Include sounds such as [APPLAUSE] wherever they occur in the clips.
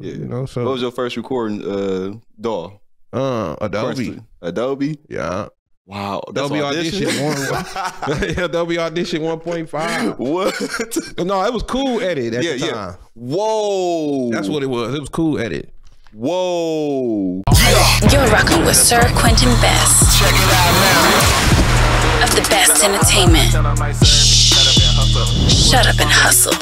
Yeah. You know, so What was your first recording uh DAW? uh, Adobe. Adobe? Yeah. Wow. That's Adobe audition? Audition [LAUGHS] yeah, Adobe Audition 1.5. [LAUGHS] what? No, it was cool edit at Yeah, the yeah. Whoa. That's what it was. It was cool edit. Whoa. You're rocking with Sir Quinton Best Check it out now. of the best entertainment. Tell 'em shut up and hustle.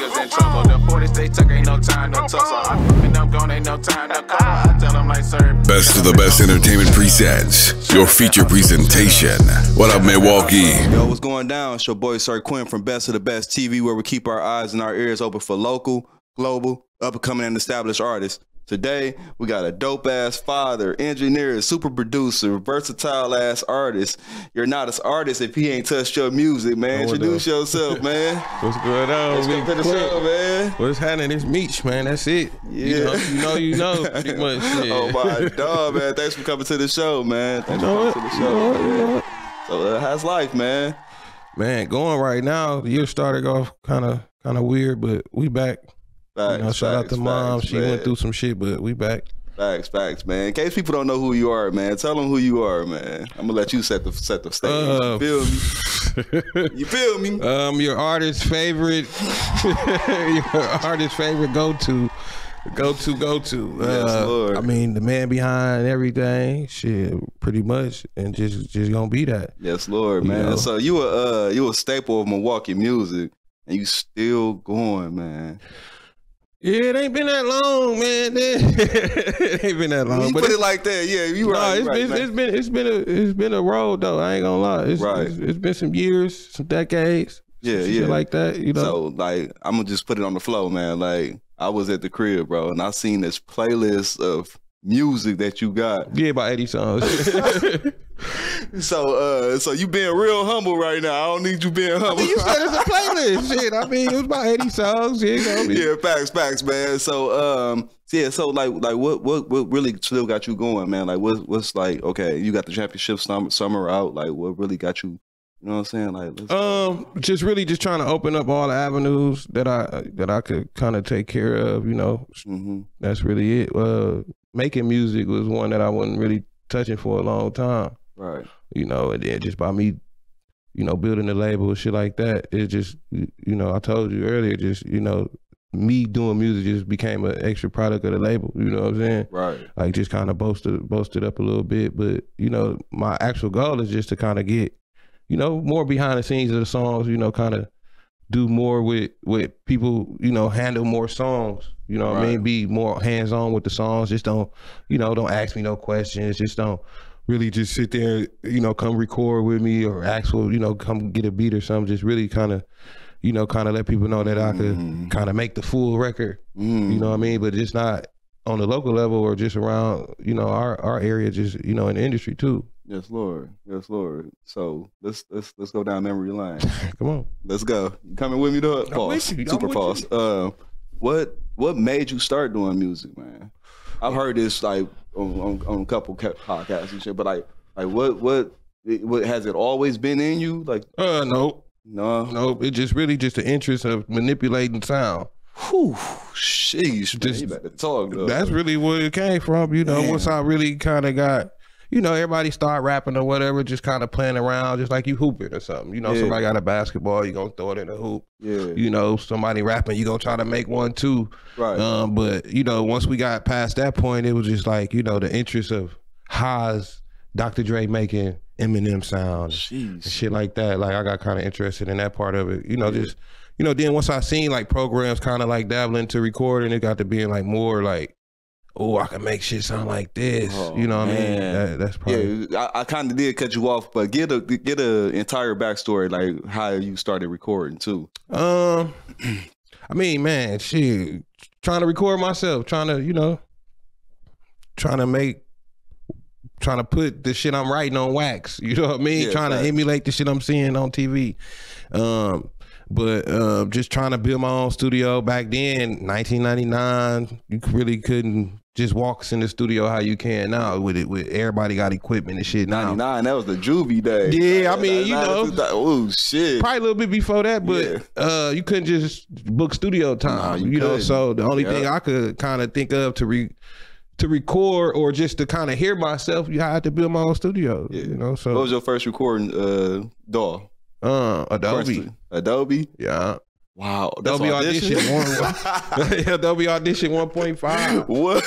Shut up and hustle. Cause in trouble, the 40s they took, ain't no time to tussle. Uh-huh. I and I'm gone, ain't no time to come. I tell 'em like sir. Best of the Best Entertainment presents your feature presentation. What up, Milwaukee? Yo, what's going down? It's your boy Sir Quinn from Best of the Best TV, where we keep our eyes and our ears open for local, global, up and coming and established artists. Today, we got a dope ass father, engineer, super producer, versatile ass artist. You're not an artist if he ain't touched your music, man. No, Introduce no. yourself, [LAUGHS] man. What's going on? Let's get to the show, man. What's happening? It's Meech, man. That's it. You Yeah. know, you know, you know. Pretty [LAUGHS] much. Shit. Oh my [LAUGHS] dog, man. Thanks for coming to the show, man. Thanks You know for coming to the show. You know? So, uh, how's life, man? Man, going right now. The year started off kind of kind of weird, but we back. Facts, You know, shout out to mom. facts, she man. went through some shit, but we back. Facts, facts, man. In case people don't know who you are, man, tell them who you are, man. I'm gonna let you set the set the stage. Uh, you feel me? [LAUGHS] You feel me? Um, your artist favorite, [LAUGHS] your artist favorite go to, go to, go to. Yes, uh, Lord. I mean, the man behind everything, shit, pretty much, and just just gonna be that. yes, Lord, You man. know. So you a uh, you a staple of Milwaukee music, and you still going, man. Yeah, it ain't been that long, man. [LAUGHS] it ain't been that long, you but put it like that, yeah. You no, right, it's, right, it's, man. it's been it's been a it's been a road though. I ain't gonna lie. It's, Right. it's, it's been some years, some decades, Yeah, some yeah. shit like that. You know, So like, I'm gonna just put it on the flow, man. Like I was at the crib, bro, and I seen this playlist of music that you got. yeah, about eighty songs. [LAUGHS] [LAUGHS] So uh, so you being real humble right now. I don't need you being humble. you said it's a playlist. Shit, I mean, it was about eighty songs. Yeah, you know, yeah, facts, facts, man. So, um, yeah, so like, like, what, what, what really still got you going, man? Like, what, what's like, okay, you got the championship summer, summer out. Like, what really got you? You know what I'm saying? Like, Um, just really just trying to open up all the avenues that I that I could kind of take care of. You know, hmm that's really it. Uh, making music was one that I wasn't really touching for a long time. Right, You know, and then just by me, you know, building the label and shit like that, it just you know I told you earlier, just you know, me doing music just became an extra product of the label. You know what I'm saying? right, like just kind of boasted boasted up a little bit. But you know, my actual goal is just to kind of get, you know, more behind the scenes of the songs. You know, kind of do more with with people. You know, handle more songs. You know, what I mean, be more hands on with the songs. Just don't, you know, don't ask me no questions. Just don't really just sit there. You know, come record with me or for you know come get a beat or something. Just really kind of. You know, kind of let people know that I could Mhm. kind of make the full record. mm You know what I mean? But just not on the local level or just around, you know, our our area, just you know, in the industry too. Yes, Lord, yes, Lord. So let's let's let's go down memory lane. [LAUGHS] Come on. Let's go. You coming with me, though? Pause. with you. I'm Super pause. Uh, what what made you start doing music, man? I've heard this like on, on, on a couple podcasts and shit, but like like what what what has it always been in you? Like Uh, no, no, no. It just really just the interest of manipulating sound. Whew, sheesh, man, Just- you better talk. Though. That's really where it came from. You know, Man. once I really kind of got, you know, everybody start rapping or whatever, just kind of playing around, just like you hooping or something. You know, Yeah. somebody got a basketball, you gonna throw it in a hoop. yeah, You know, somebody rapping, you gonna try to make one too. right. Um, but you know, once we got past that point, it was just like you know the interest of how's Dr. Dre making Eminem sound and Jeez. shit like that. Like I got kind of interested in that part of it. You know, just you know. Then once I seen like programs kind of like dabbling into recording, it got to being like more like, oh, I can make shit sound like this. Oh, you know what I mean? That, that's probably Yeah, I, I kind of did cut you off, but get a get a entire backstory, like how you started recording too. Um, [CLEARS THROAT] I mean, man, shit, trying to record myself, trying to, you know, trying to make, trying to put the shit I'm writing on wax. [LAUGHS] You know what I mean? Yeah, trying facts. to emulate the shit I'm seeing on TV. Um, But uh, just trying to build my own studio back then, 1999, you really couldn't just walks in the studio how you can now with it. With everybody got equipment and shit now. 99, that was the juvie day. Yeah, I mean, you know. Oh shit. Probably a little bit before that, but Yeah. uh, you couldn't just book studio time. Nah, you you know, so the only Yeah. thing I could kind of think of to re to record or just to kind of hear myself, you had to build my own studio. Yeah. You know, so What was your first recording uh DAW? uh, Adobe, Adobe? yeah, Wow. That's Adobe audition. Audition one, [LAUGHS] [LAUGHS] Adobe Audition one point five. what?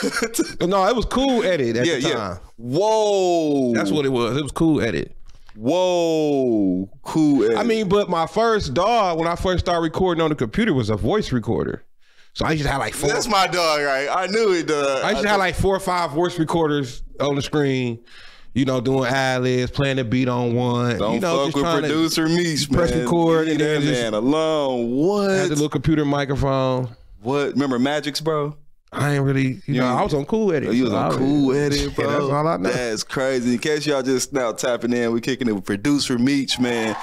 No, it was cool edit at yeah, the yeah. time. Whoa. That's what it was. It was cool edit. Whoa. Cool. Edit. I mean, but my first DAW when I first started recording on the computer was a voice recorder. So I used to have like four. that's my dog, right? I knew it. Uh, I used to have like four or five voice recorders on the screen, you know, doing ad libs, playing the beat on one. Don't you know, fuck just with producer Meech, man. press record Leave and then that just- man alone. What? had the little computer microphone. what? Remember Magix, bro? I ain't really, you know, I was on cool edit. You was on cool edit, Yeah, bro. that's all I know. That's crazy. In case y'all just now tapping in, we kicking it with producer Meech, man.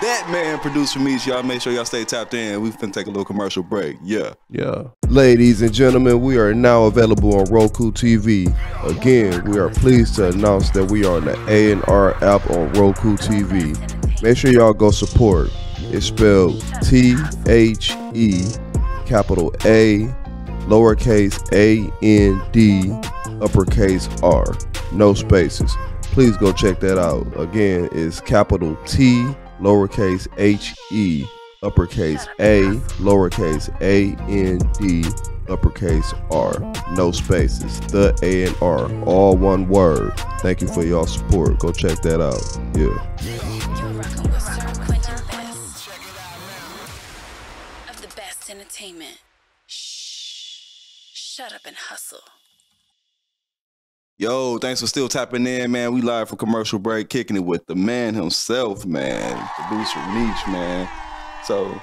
That man, producer Meech. Y'all make sure y'all stay tapped in. We finna take a little commercial break. Yeah. Yeah. Ladies and gentlemen, we are now available on Roku TV. Again, we are pleased to announce that we are on the A&R app on Roku TV. Make sure y'all go support. It's spelled T H E capital A lowercase a n d uppercase r. No spaces. Please go check that out. Again, it's capital T lowercase h e uppercase A, lowercase A N D, uppercase R. No spaces. The A and R. All one word. Thank you for y'all support. Go check that out. Yeah. Best entertainment. Shh. Shut up and hustle. Yo, thanks for still tapping in, man. We live from commercial break, kicking it with the man himself, man. Producer Meech, man. So,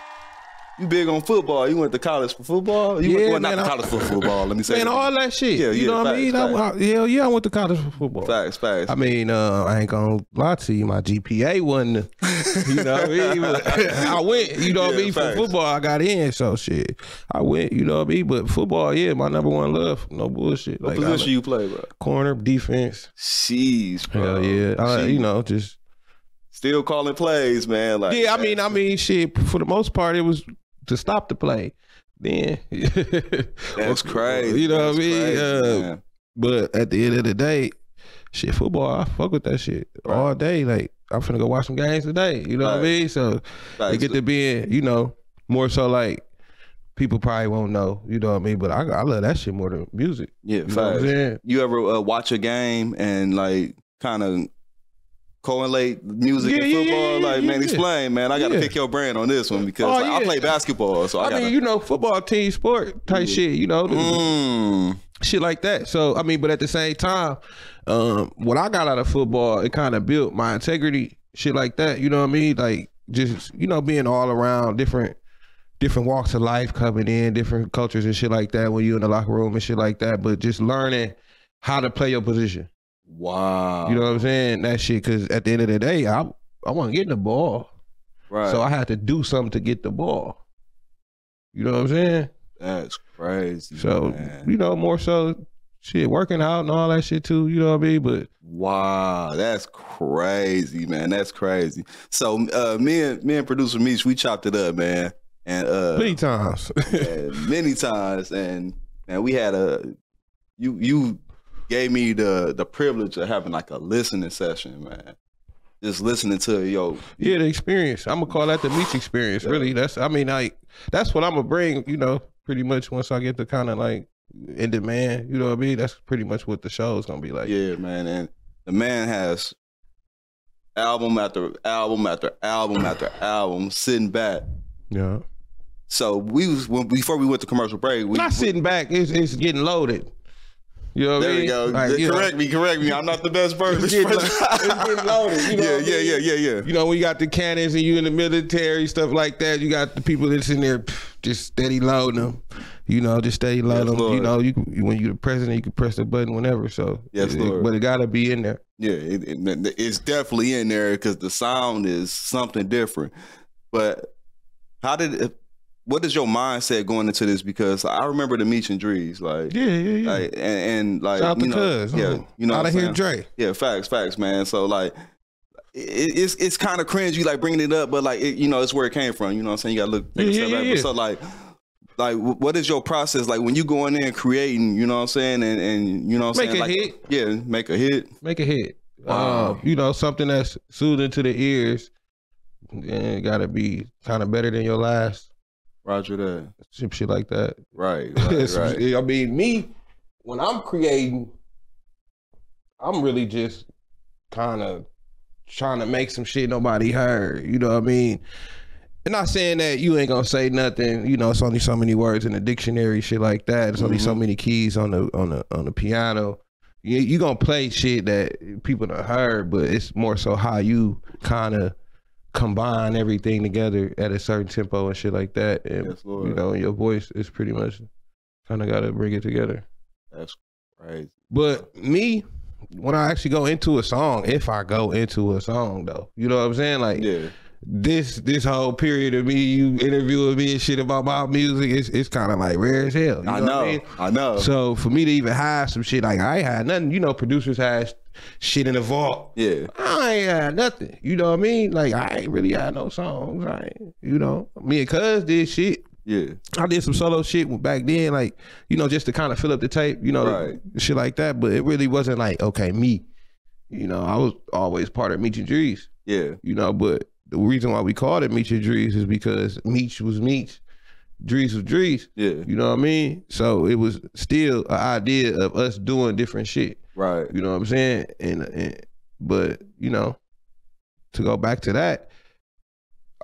you big on football? You went to college for football? You Yeah, went, well, man, not I- college for football. Let me say Man, that. all that shit. Yeah, you yeah, know what I facts, mean? I, I, hell yeah, I went to college for football. Facts, facts. I mean, uh, I ain't gonna lie to you. My GPA wasn't, you know what I mean? [LAUGHS] I went, you know what I Yeah, mean? For football, I got in, so shit. I went, you know what I mean? But football, yeah, my number one love. No bullshit. what Like, position you play, bro? corner, defense. Jeez, bro. Hell yeah. Jeez. you know, just Still calling plays, man. Like, yeah. I mean, I mean, shit. For the most part, it was to stop the play. Then [LAUGHS] that's crazy. You know That's what I mean? Uh. But at the end of the day, shit, football, I fuck with that shit all day. Like I'm finna go watch some games today. You know what I mean? So it Facts. get to being, you know, more so like people probably won't know. You know what I mean? But I, I love that shit more than music. yeah, You know You ever uh, watch a game and like kind of correlate music Yeah, and yeah, football? yeah, like, man, explain, man. I got to pick your brain on this one because Oh, like, I play basketball, so I, I, got. mean, you know, football team sport type shit. You know, mm, shit like that. So I mean, but at the same time, um, what I got out of football, it kind of built my integrity, shit like that. You know what I mean? Like just you know being all around different different walks of life coming in, different cultures and shit like that when you in the locker room and shit like that. But just learning how to play your position. Wow. You know what I'm saying? That shit. Because at the end of the day, I I wasn't getting the ball, right? so I had to do something to get the ball. You know what I'm saying? that's crazy. So man. you know more so. Shit, working out and all that shit too, you know what I mean? But Wow, that's crazy, man. That's crazy. So, uh, me and me and producer Meech, we chopped it up, man, and uh, many times. and many times, and and we had a you you gave me the the privilege of having like a listening session, man. Just listening to yo, yeah, the experience. I'm gonna call that the meet experience. Really, that's. I mean, like that's what I'm gonna bring. You know, pretty much once I get to kind of like in demand. You know what I mean? That's pretty much what the show is gonna be like. yeah, man, and the man has album after album after album after album sitting back. Yeah. So we was when, before we went to commercial break. We, Not sitting back. It's it's getting loaded. You know I There mean? we go. Like, you correct me, correct me. I'm not the best person. [LAUGHS] It's getting, loaded. You know yeah, I yeah, mean? yeah, yeah, yeah. You know, when you got the cannons and you in the military, stuff like that, you got the people that's in there just steady loading them. You know, just steady loading them. Lord. You know, you when you're the president, you can press the button whenever. So, Yes, it- Lord. but it got to be in there. Yeah, it, it- it's definitely in there because the sound is something different. But how did it, what is your mindset going into this? Because I remember the Meech and Drees, like, Yeah, yeah, yeah. like and, and like Shout out you know, Cuz. yeah, you know, out of here? Dre. Yeah, facts, facts, man. So like, it, it's it's kind of cringe. You like bringing it up, but like, it, you know, it's where it came from. You know what I'm saying? You got to look. Take Yeah, a step yeah, back. yeah, So like. Like what is your process like when you going in creating? You know what I'm saying, and and you know what I'm Make saying, a like, hit. yeah, make a hit. Make a hit. Wow. Uh, you know, something that's soothing to the ears. And gotta be kind of better than your last. Roger that. Some shit like that. Right, [LAUGHS] right, right. shit- I mean, me when I'm creating, I'm really just kind of trying to make some shit nobody heard. You know what I mean? And not saying that you ain't gonna say nothing. You know, it's only so many words in the dictionary, shit like that. It's only so mm-hmm. many keys on the on the on the piano. You you gonna play shit that people done heard, but it's more so how you kind of combine everything together at a certain tempo and shit like that. And Yes, you know, your voice is pretty much kind of got to bring it together. That's crazy. But me, when I actually go into a song, if I go into a song though, you know what I'm saying? Like Yeah, this this whole period of me, you interviewing me and shit about my music, it's it's kind of like rare as hell. You I know. I mean? I know. So for me to even have some shit like I ain't had nothing, you know, producers had shit in the vault. yeah, I ain't had nothing. You know what I mean? Like I ain't really had no songs. I ain't, you know, me and Cuz did shit. yeah, I did some solo shit back then, like you know, just to kind of fill up the tape, you know, Right. shit like that. But it really wasn't like okay, me. You know, I was always part of Meech and Drees. yeah, You know, but the reason why we called it Meech and Drees is because Meech was Meech, Drees was Drees. yeah. You know what I mean? So it was still an idea of us doing different shit. Right. You know what I'm saying? And, and but you know, to go back to that,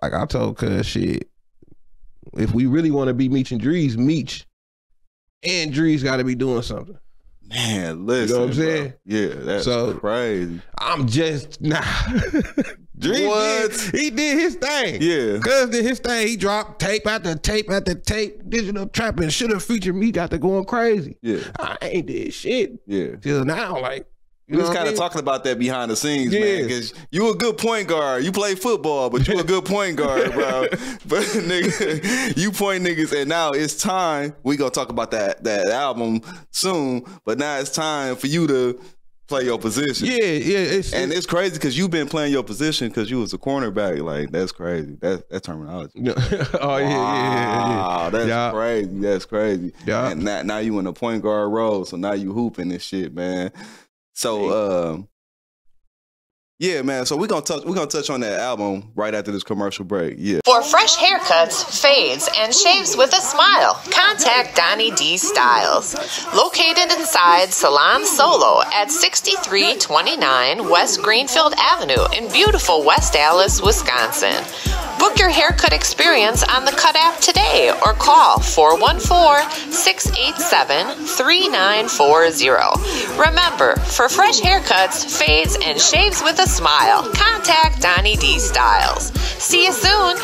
like I told Cuz shit, if we really want to be Meech and Drees, Meech and Drees got to be doing something. Man, listen. You know what I'm bro. saying? Yeah, that's So- crazy. I'm just [LAUGHS] nah. Drees What? did, he did his thing. Yeah. Cuz did his thing. He dropped tape after tape after tape, digital trapping. Should have featured me. Got to going crazy. Yeah, I ain't did shit yeah. till now. Like you We was kind of talking about that behind the scenes, Yeah. man. Because you a good point guard. You play football, but you a good point guard, bro. [LAUGHS] but nigga, you point niggas, and now it's time. We gonna talk about that that album soon. But now it's time for you to play your position. Yeah, yeah. It's, And it's crazy because you've been playing your position because you was a cornerback. Like that's crazy. That that terminology. [LAUGHS] oh yeah, yeah, yeah, yeah. Wow, that's Yeah. crazy. That's crazy. Yeah. And now, now you in the point guard role, so now you hooping this shit, man. So um yeah, man. So we're gonna touch we're gonna touch on that album right after this commercial break. Yeah. For fresh haircuts, fades, and shaves with a smile, contact Donnie D Styles. Located inside Salon Solo at 6329 West Greenfield Avenue in beautiful West Allis, Wisconsin. Book your haircut experience on the Cut app today or call 414 687 3940. Remember, for fresh haircuts, fades, and shaves with a smile, contact Donnie D Styles. See you soon.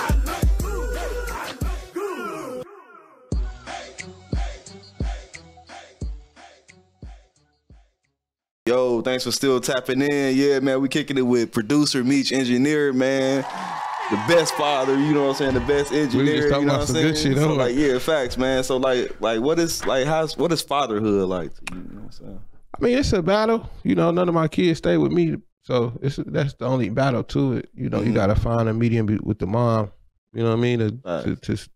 Yo, thanks for still tapping in. Yeah, man, we kicking it with producer Meech Engineer, man. The best father, you know what I'm saying? The best engineer. talking you know about what I'm some saying? good shit, so huh? like, yeah, facts, man. So like like what is like how's what is fatherhood like to you? You know what I'm saying? I mean, it's a battle. You know, none of my kids stay with me, so it's that's the only battle to it. You know, you Mhm. got to find a medium with the mom. You know what I mean? To, to to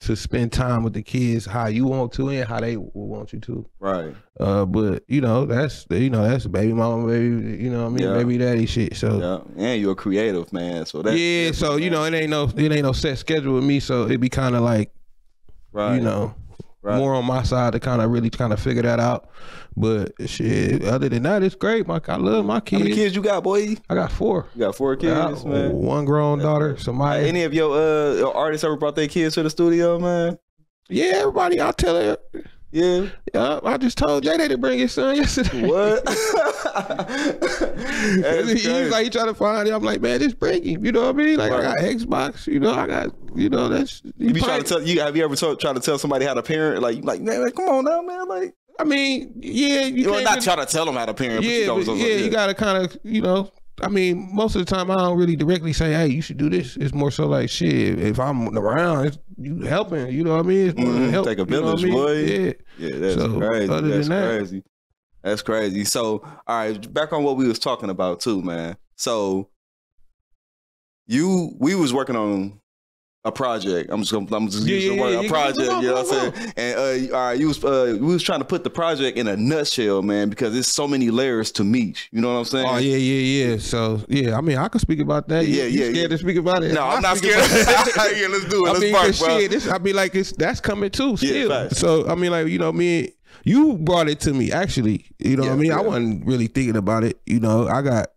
to spend time with the kids how you want to and how they want you to. Right. Uh, but you know, that's you know that's baby mama, baby. You know what I mean? Yeah. Baby daddy shit. So. Yeah. And you're a creative, man. So that's yeah, so you know it ain't no it ain't no set schedule with me, so it be kind of like right. you know right. more on my side to kind of really kind of figure that out. But shit, other than that, it's great. My I love my kids. How many kids you got, boy? I got four. You got four kids, got man. One grown daughter, Samaya. Any of your uh artists ever brought their kids to the studio, man? yeah, everybody. I tell her. Yeah. Yeah, I just told Jay to bring his son yesterday. What? [LAUGHS] [LAUGHS] he That's was crazy. like, he trying to find him. I'm like, man, just bring him. You know what I mean? Like, I got Xbox. You know, I got, you know, that's. you be trying to tell you have you ever told, try to tell somebody how to parent? Like you like, man, like, come on now, man. Like I mean, yeah, you well, not really- try to tell them how to parent, but yeah, you know, but so- yeah, you gotta kind of, you know, I mean, most of the time I don't really directly say, "Hey, you should do this." It's more so like, "Shit, if I'm around, it's you helping." You know what I mean? It's more Mhm. help, Take a you know village, I mean? boy. Yeah. Yeah, that's So, crazy. That's that- crazy. That's crazy. So, all right, back on what we was talking about too, man. So, you, we was working on a project. I'm just gonna, I'm just Yeah, using yeah, the word, yeah, a project. On, you know what I'm saying? [LAUGHS] And uh, all right, you was, uh, we was trying to put the project in a nutshell, man, because there's so many layers to meet. You know what I'm saying? Oh yeah, yeah, yeah. So yeah, I mean, I can speak about that. You- Yeah, you yeah, Scared yeah. to speak about it? No, I'm I not scared. [LAUGHS] yeah, let's do it. [LAUGHS] I Let's mean, 'cause bro. shit, this, I mean, like it's that's coming too. Still, so I mean, like you know, me, you brought it to me actually. You know, Yeah, what I mean, I wasn't really thinking about it. You know, I got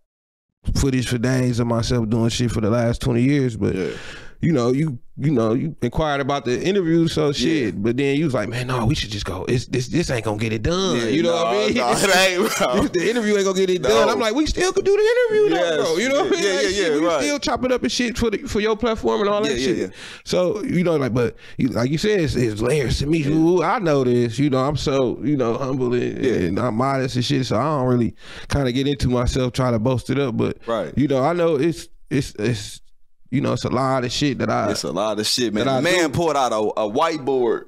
footage for days of myself doing shit for the last twenty years, but Yeah. You know, you you know, you inquired about the interview, so shit. Yeah. But then you was like, man, no, we should just go. It's this this ain't gonna get it done. Yeah, you know what I mean? no, [LAUGHS] ain't, the interview ain't gonna get it No. done. I'm like, we still could do the interview, Yes. though, bro. You know what I mean? Yeah, Like, yeah, shit, yeah, we right. still chop it up and shit for the, for your platform and all that shit. So you know, like, but you, like you said, it's, it's layers to me. Ooh, I know this. You know, I'm so you know humble and, and I'm modest and shit. So I don't really kind of get into myself trying to boast it up. But Right. you know, I know it's it's it's you know, it's a lot of shit that I. It's a lot of shit, man. That The man do. pulled out a, a whiteboard.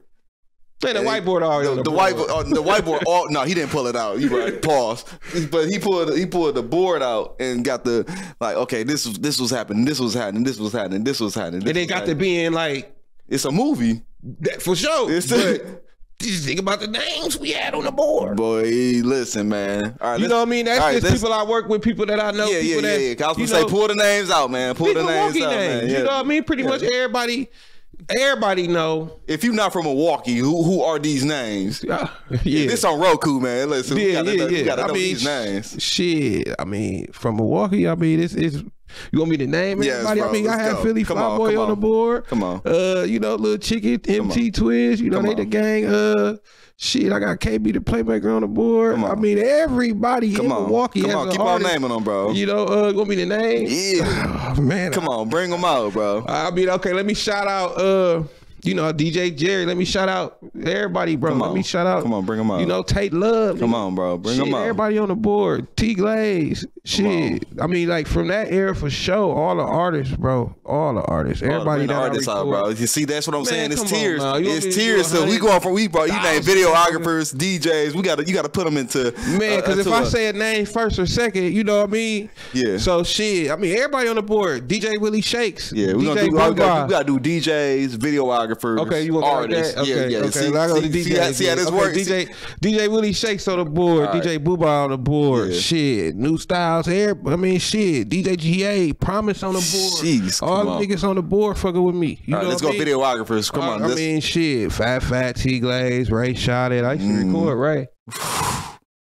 Man, the whiteboard already The, the, whiteboard, uh, the whiteboard. All, no, he didn't pull it out. You right? [LAUGHS] Pause. But he pulled he pulled the board out and got the like. Okay, this was this was happening. This was happening. This was happening. This was happening. This and they got to happening. being like It's a movie. that for sure. It's but just think about the names we had on the board. Boy, listen, man. All right, You know what I mean? That's all right, just let's- people I work with, people that I know. Yeah, yeah, people yeah, that, yeah. 'Cause I was gonna say, know, pull the names out, man. Pull the names out, names. man. You Yeah. know what I mean? Pretty much everybody, everybody know. If you're not from Milwaukee, who who are these names? [LAUGHS] Yeah, This on Roku, man. Listen, we yeah, gotta, yeah, know, yeah. we gotta I know mean, these names. shit. I mean, from Milwaukee. I mean, it's it's. You want me to name Yes, everybody? bro, I mean, I had go. Philly Come Fly on, Boy come on the board. Come on. Uh, you know, little chicken, MT Twins. You know, Come they on. the gang. Uh, shit, I got KB the playmaker on the board. On. I mean, everybody Come in on, Milwaukee come has on, keep on naming them, bro. You know, uh, want me to name? Yeah, [SIGHS] Oh, man, come on, bring them out, bro. I mean, okay, let me shout out uh you know, DJ Jerry. Let me shout out everybody, bro. Come let on. me shout out. Come on, bring them out. You know, Tate Love. Come on, bro, bring Shit, them out. Everybody on the board. T Glaze. Shit. I mean, like from that era for sure. All the artists, bro. All the artists. Everybody bring the artists out, bro. You see, that's what I'm Man, saying. It's on, tears. now. It's tears. So we 100 going from we bro. You name videographers, DJs. We got to you got to put them into Man, uh, because if into I a- say a name first or second, you know what I mean? Yeah. So shit. I mean, everybody on the board. DJ Willie Shakes. yeah, we DJ gonna do. We gotta, we gotta do DJs, videographers, Okay, you want artists. Like that? Okay, yeah, yeah. okay. See, to see, DJ. see, how- see how this okay, works? DJ DJ Willie Shakes on the board. All right. DJ Booba on the board. Yeah. Shit, new styles. Air, I mean, shit. DJ GA, Promise on the board. Jeez, All the niggas on the board fucking with me. You All right, know let's go mean? videographers. Come Uh, on, I mean, shit. Fat Fat T Glaze, Ray shot it. I used to Mm. record Ray.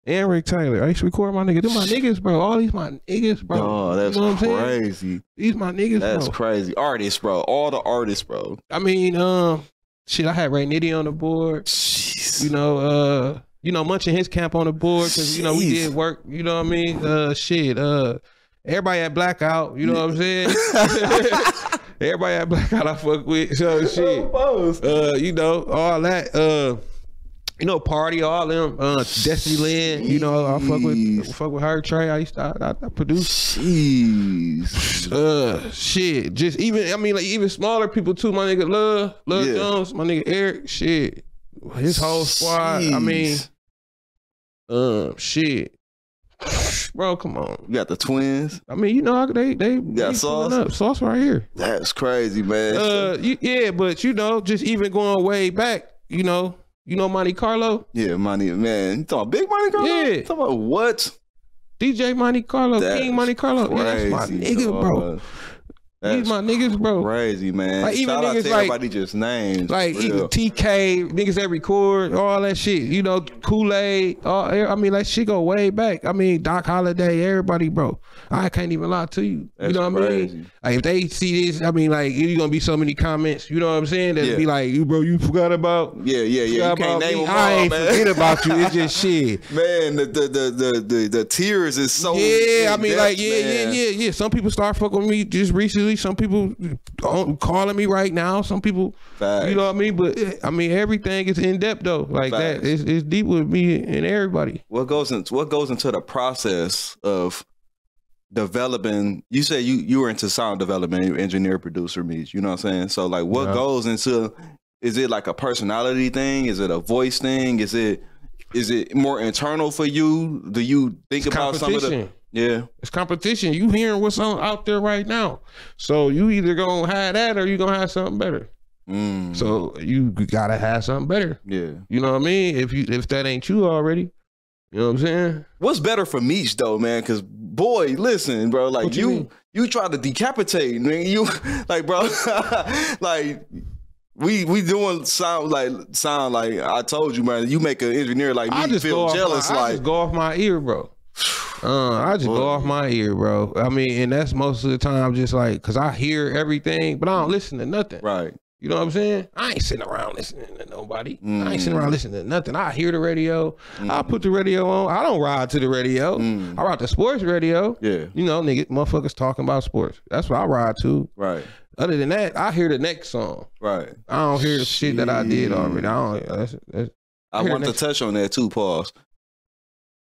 And Rick Taylor. I used to record my niggas. Them my niggas, bro. All these my niggas, bro. Oh, that's you know what I'm saying? crazy. These my niggas, bro. That's bro. crazy. Artists, bro. All the artists, bro. I mean, um, shit. I had Ray Nitty on the board. Jeez. you know, uh, you know, munching his camp on the board because you know we did work. You know what I mean? Uh, shit. Uh, everybody at blackout. You know what I'm saying? [LAUGHS] [LAUGHS] everybody at blackout. I fuck with. So shit. Uh, you know all that. Uh. You know, party, all them, uh, Destiny Lynn, you know, I fuck with, fuck with her, Trey. I used to, I, I, I produce, Jeez. uh, shit. Just even, I mean, like even smaller people too. My nigga Love, Love Yeah. Jones, my nigga Eric, shit. His whole squad. I mean, Jeez. um, shit, bro, come on. you got the twins. I mean, you know, they they got they sauce? up. sauce right here. That's crazy, man. Uh, you, yeah, but you know, just even going way back, you know, you know, Monte Carlo, yeah, money, man. You talking big money, Carlo? Yeah. You talking about what? DJ Monte Carlo, That's King Monte Carlo. Yeah, that's my crazy, nigga, bro. That's These my niggas, bro. crazy, man. Like, even Shout out niggas to like- everybody just names. Like even. TK, niggas that record, all that shit. You know, Kool Aid. I mean, like shit go way back. I mean, Doc Holiday, everybody, bro. I can't even lie to you. That's you know what I mean? Like if they see this, I mean, like you gonna be so many comments. You know what I'm saying? That Yeah. be like, you bro, you forgot about. yeah, yeah, yeah. You can't name me. them I all, ain't man. forget about you. It's just [LAUGHS] shit. Man, the the the the the, the tears is so Yeah, I mean, in-depth, like, yeah, yeah, yeah, yeah. Some people start fucking with me just recently. Some people calling me right now. Some people, Facts. you know what I mean. But I mean, everything is in depth though. Like that, it's, it's deep with me and everybody. What goes into what goes into the process of developing you say you you were into sound development engineer producer meets you know what i'm saying so like what Yeah. goes into is it like a personality thing is it a voice thing is it is it more internal for you do you think It's about some of the. Yeah It's competition. You hearing what's on out there right now. So you either gonna have that or you gonna have something better. mm, So you gotta have something better. yeah You know what I mean? If you if that ain't you already, you know what I'm saying? what's better for Meech though man because boy listen bro like What you you you, try to decapitate man you [LAUGHS] like bro [LAUGHS] like we we doing sound like sound like I told you, man. You make an engineer like me I feel jealous. my, I like just go off my ear, bro. [SIGHS] Uh, I just Boy. go off my ear, bro. I mean, and that's most of the time just like because I hear everything, but I don't listen to nothing. right, You know what I'm saying? I ain't sitting around listening to nobody. I ain't Mm. sitting around listening to nothing. I hear the radio. I put the radio on. I don't ride to the radio. Mm. I ride to sports radio. yeah, You know, nigga, motherfuckers talking about sports. That's what I ride to. right, Other than that, I hear the next song. right. I don't hear the shit that I did already. I don't. That's, that's, I hear want to touch on that too. Pause.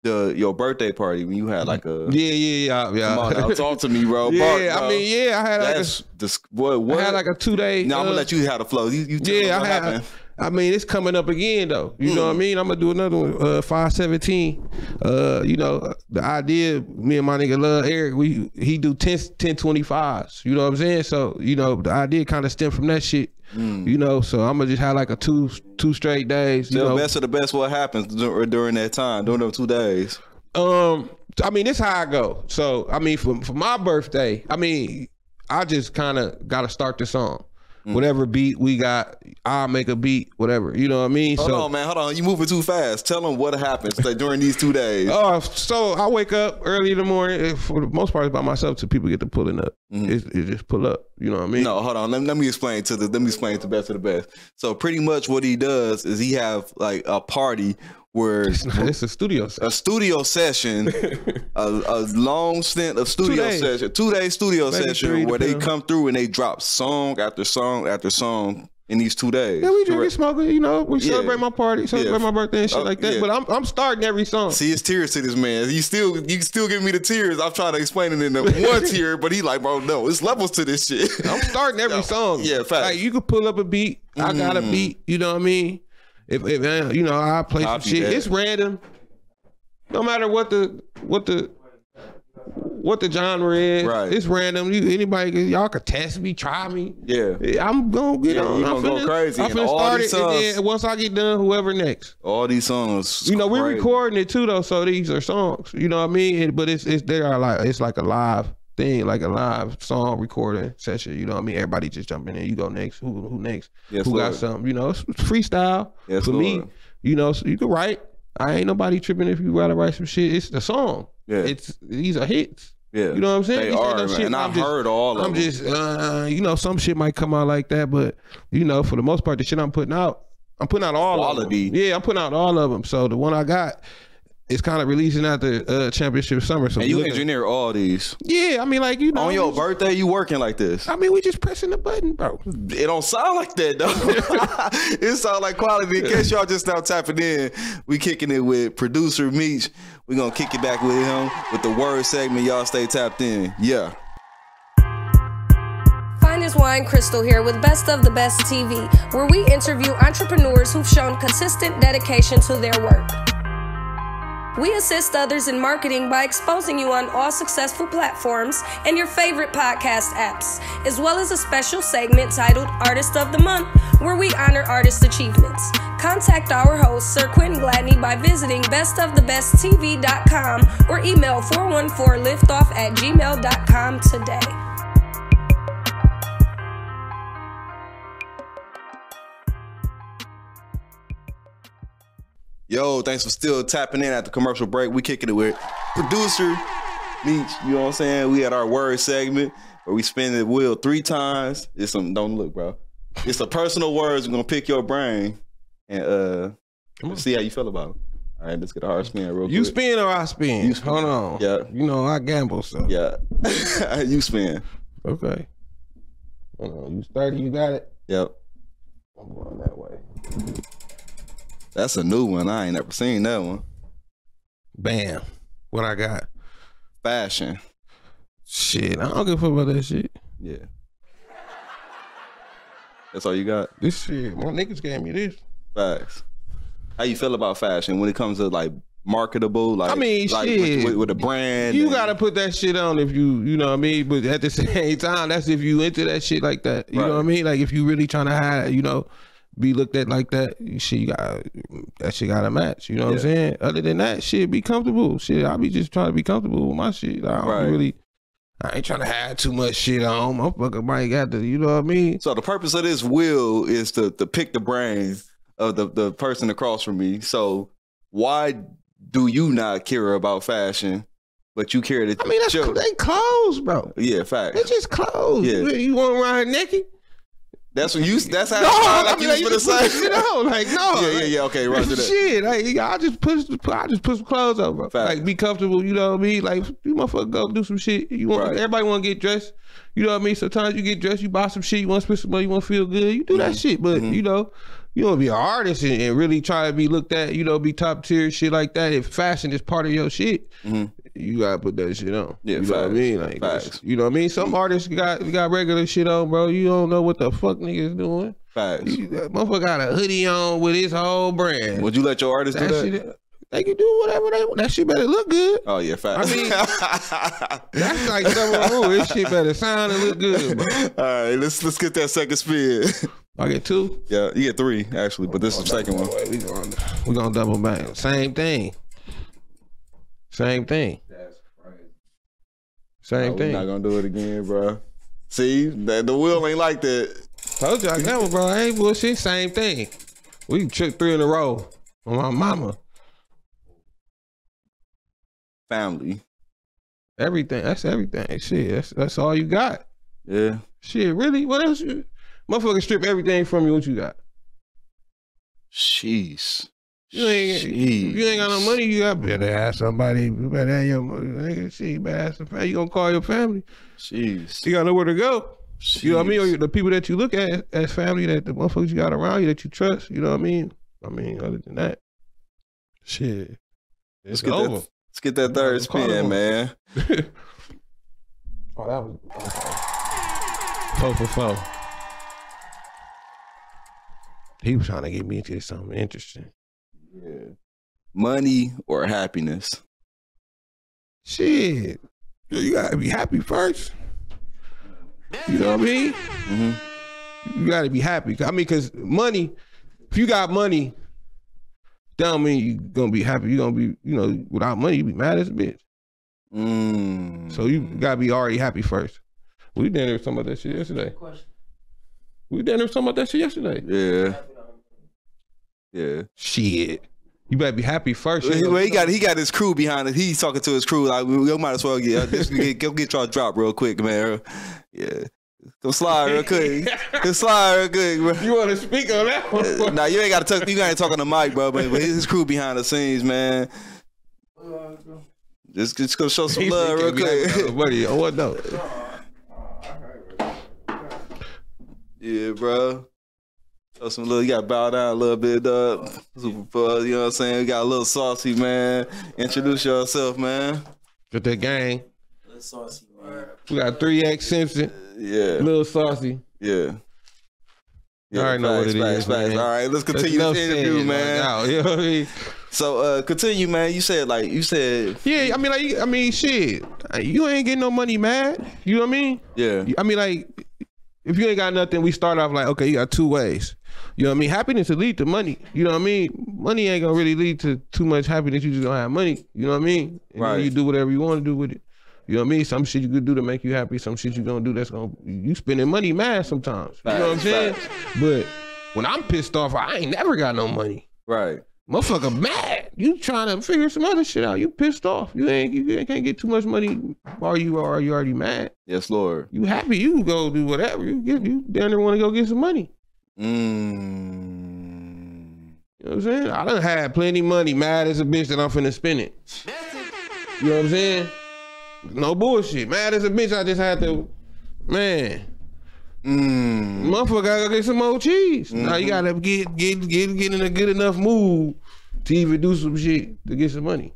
The your birthday party when you had like a yeah, yeah, yeah, yeah. come on now, talk to me, bro. [LAUGHS] yeah, Bark, I mean, yeah, I had like that's a, the boy. What? I had like a two day. no, I'm gonna let you have the flow. You, you Yeah, I what had. happened. I mean, it's coming up again though. You know what I Mm. mean? I'm gonna do another one. Uh, five seventeen. Uh, you know, the idea. Me and my nigga Love Eric. We he do 10, 10 25s. You know what I'm saying? So you know, the idea kind of stemmed from that shit. You know, so I'm gonna just have like a two two straight days. You Mm. The know, best of the best. What happens dur- during that time? During those two days? Um, I mean, this how I go. So, I mean, for for my birthday, I mean, I just kind of got to start the song. Mm. Whatever beat we got, I'll make a beat. Whatever, you know what I mean. Hold so, on, man. Hold on. You moving too fast. Tell them what happens like, during these two days. Oh, so I wake up early in the morning. For the most part, it's by myself till people get to pulling up. It's, it just pull up. You know what I mean? Mm-hmm. No, hold on. Let, let me explain to the. Let me explain to the best of the best. So pretty much what he does is he have like a party where It's, not, it's a studio. set. a studio session, a, a long stint of studio days. session, two day studio Maybe session where they come through and they drop song after song after song in these two days. Yeah, we drinking, smoking. You know, we Yeah. celebrate my party, celebrate Yeah. my birthday and shit Oh, like that. yeah. But I'm I'm starting every song. See, it's tears to this man. You still, you still give me the tears. I'm trying to explain it in the [LAUGHS] one tear, but he like, bro, no, it's levels to this shit. I'm starting every [LAUGHS] No. song. Yeah, facts. Like you could pull up a beat. I got a Mm. beat. You know what I mean? If, if uh, you know, I play some shit. It's random. No matter what the what the what the genre is, Right. it's random. You anybody y'all could test me, try me. Yeah. I'm gonna get Yeah, on. you I'm gonna go crazy I'm finna all start it, and then once I get done, whoever next. All these songs, You know, we're crazy. recording it too though, so these are songs. You know what I mean? But it's it's they are like it's like a live thing, like a live song recording session. You know what I mean? Everybody just jumping in. You go next. Who who next? Yes, who got Lord. something? You know, it's freestyle Yes, for me. You know, so you can write. I ain't nobody tripping if you gotta write some shit. It's the song. Yeah. It's these are hits. Yeah, You know what I'm saying? They These are, man. shit and I'm I've just- heard all of I'm just, uh, you know, some shit might come out like that, but you know, for the most part, the shit I'm putting out, I'm putting out all Quality. of them. Yeah, I'm putting out all of them. So the one I got is kind of releasing at the uh, championship summer. So and you looking- engineer all these. yeah, I mean, like you know, On your birthday, you working like this. I mean, we just pressing the button, bro. It don't sound like that though. [LAUGHS] it sound like quality. In case y'all just now tapping in, we kicking it with producer Meech. We gonna kick it back with him with the word segment. Y'all stay tapped in. Yeah. Finest Wine Crystal here with Best of the Best TV, where we interview entrepreneurs who've shown consistent dedication to their work. We assist others in marketing by exposing you on all successful platforms and your favorite podcast apps, as well as a special segment titled Artist of the Month, where we honor artist achievements. Contact our host, Sir Quinton Gladney, by visiting bestofthebesttv.com or email 414liftoff at gmail.com today. Yo, thanks for still tapping in at the commercial break. We kicking it with producer Meech. You know what I'm saying? We had our word segment where we spin the wheel three times. It's some don't look, bro. It's a personal words. We're gonna pick your brain and uh see how you feel about it. All right, let's get a hard spin real You quick. spin or I spin? You spin. Hold on. Yeah. You know, I gamble, so. Yeah. [LAUGHS] you spin. Okay. Hold on. You started, you got it? Yep. I'm going that way. That's a new one. I ain't never seen that one. Bam. What I got? Fashion. Shit, I don't give a fuck about that shit. Yeah. That's all you got. This shit, my niggas gave me this. Facts. How you feel about fashion when it comes to like marketable? Like I mean, like shit. with, with, with a brand. You and- gotta put that shit on if you, you know what I mean. But at the [LAUGHS] same time, that's if you into that shit like that. You know what I mean? Like if you really trying to hide, you know, be looked at like that, shit, you got that shit gotta match. You know what I'm saying? Other than that, shit, be comfortable. Shit, I be just trying to be comfortable with my shit. I don't Right. really. I ain't trying to have too much shit on. Motherfucker might got to, you know what I mean? So the purpose of this will is to to pick the brains of the the person across from me. So why do you not care about fashion, but you care that? I mean, that's your- they clothes, bro. yeah, facts. It's just clothes. Yeah. You want to ride naked? That's what you. That's how. No, I like mean, you like, was [LAUGHS] you gonna just put say. shit on. Like, no. Yeah, yeah, yeah. Okay, Roger that. Shit, like I just push, I just put some clothes on, bro. Facts. Like, be comfortable. You know what I mean? Like, you motherfucker go do some shit. You want Right. everybody want to get dressed. You know what I mean? Sometimes you get dressed, you buy some shit, you want to spend some money, you want to feel good. You do that mm-hmm. shit, but mm-hmm. you know. You want to be an artist and, and really try to be looked at, you know, be top tier shit like that. If fashion is part of your shit, mm-hmm. you gotta put that shit on. Yeah, you know what I mean? Like, Facts. you know what I mean? Some artists got got regular shit on, bro. You don't know what the fuck niggas doing. Facts. You, motherfucker got a hoodie on with his whole brand. Would you let your artist do That that? shit, they can do whatever they want. That shit better look good. Oh yeah, facts. I mean, [LAUGHS] That's like number one rule. This shit better sound and look good, bro. All right, let's let's get that second spin. I get two. yeah, you get three actually, but this is the oh, second one. We gonna we gonna double back. Same thing. Same thing. Same We're thing. not gonna do it again, bro. See, that the wheel ain't like that. Told you I got one, bro. I ain't bullshit. Same thing. We trick three in a row on my mama. Family. Everything. That's everything. Shit. That's that's all you got. Yeah. Shit. Really? What else? You, motherfucker strip everything from you. What you got? Jeez. You ain't. If you ain't got no money, you got better ask somebody. You better have your money. Nigga, shit, you better ask the family. You gonna call your family. Jeez. You gotta know where to go. You know what I mean? Or the people that you look at as family, that the motherfuckers you got around you that you trust. You know what I mean? I mean, other than that, shit, Let's it's get over. that. Let's get that third spin, man. [LAUGHS] Oh, that was four for four. He was trying to get me into something interesting. Yeah. Money or happiness? Shit, you gotta be happy first. You know what I mean? Mm-hmm. You gotta be happy. I mean, cause money. If you got money, that don't mean you gonna be happy. You gonna be, you know, without money, you be mad as a bitch. Mm. So you gotta be already happy first. We did talking about that shit yesterday. We did talking about that shit yesterday. Yeah. Yeah. Shit. You better be happy first. Well, You he, know? he got he got his crew behind it. He's talking to his crew like we, might as well get get, go get y'all drop real quick, man. Yeah, go slide real quick. [LAUGHS] Go slide real quick, bro. You want to speak on that one? Uh, nah, you ain't got to talk. You ain't talking to Mike, bro. But, but his crew behind the scenes, man. Just just go show some love real "Can't be happy without quick. Buddy, oh what though? yeah, bro. Show some love. You got to bow down a little bit, dog. Super buzz. You know what I'm saying? We got a little saucy, man. Introduce yourself, man. Get that gang. Saucy, man. We got three X Simpson, Yeah. little saucy. Yeah. You already know what it facts, is, facts. All right, let's continue this interview, man. out, you know what I mean? So, uh, continue, man. You said like you said, Yeah, I mean, like, I mean, shit. You ain't getting no money mad. You know what I mean? yeah, I mean, like, if you ain't got nothing, we start off like, okay, you got two ways. You know what I mean? Happiness will lead to money. You know what I mean? Money ain't gonna really lead to too much happiness. You just gonna have money. You know what I mean? And Right. you do whatever you want to do with it. You know what I mean? Some shit you could do to make you happy. Some shit you gonna do that's gonna you spending money mad sometimes. you know what I'm saying? But when I'm pissed off, I ain't never got no money. right, Motherfucker mad. You trying to figure some other shit out. You pissed off. You ain't you can't get too much money while you are you already mad. yes, Lord. You happy, you can go do whatever. You get you down there want to go get some money. Mm. You know what I'm saying? I done had plenty money, mad as a bitch that I'm finna spend it. You know what I'm saying? No bullshit. Mad as a bitch, I just had to man. Mm. Motherfucker gotta go get some more cheese. Now you gotta get get get get in a good enough mood to even do some shit to get some money.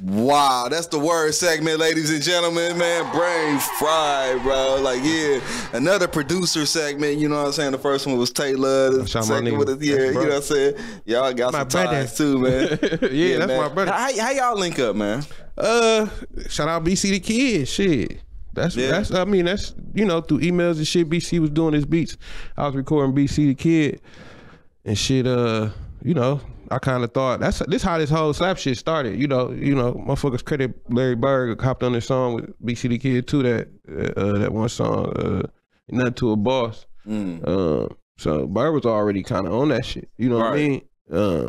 Wow, that's the word segment, ladies and gentlemen, man. Brain fried, bro. Like, yeah, another producer segment. You know what I'm saying? The first one was Taylor. The second it, yeah, you know what I'm saying? Y'all got My some brother. ties too, man. [LAUGHS] yeah, that's man. my brother. How, how y'all link up, man? Uh, shout out BC the Kid. Shit. That's Yeah. that's I mean that's you know through emails and shit. BC was doing his beats. I was recording BC the Kid and shit. Uh, you know I kind of thought that's this how this whole slap shit started. You know, you know, motherfuckers credit Larry Bird hopped on this song with BC the Kid too. That uh, that one song, uh, nothing to a boss. Mm. Uh, so Bird was already kind of on that shit. You know what I mean? Uh,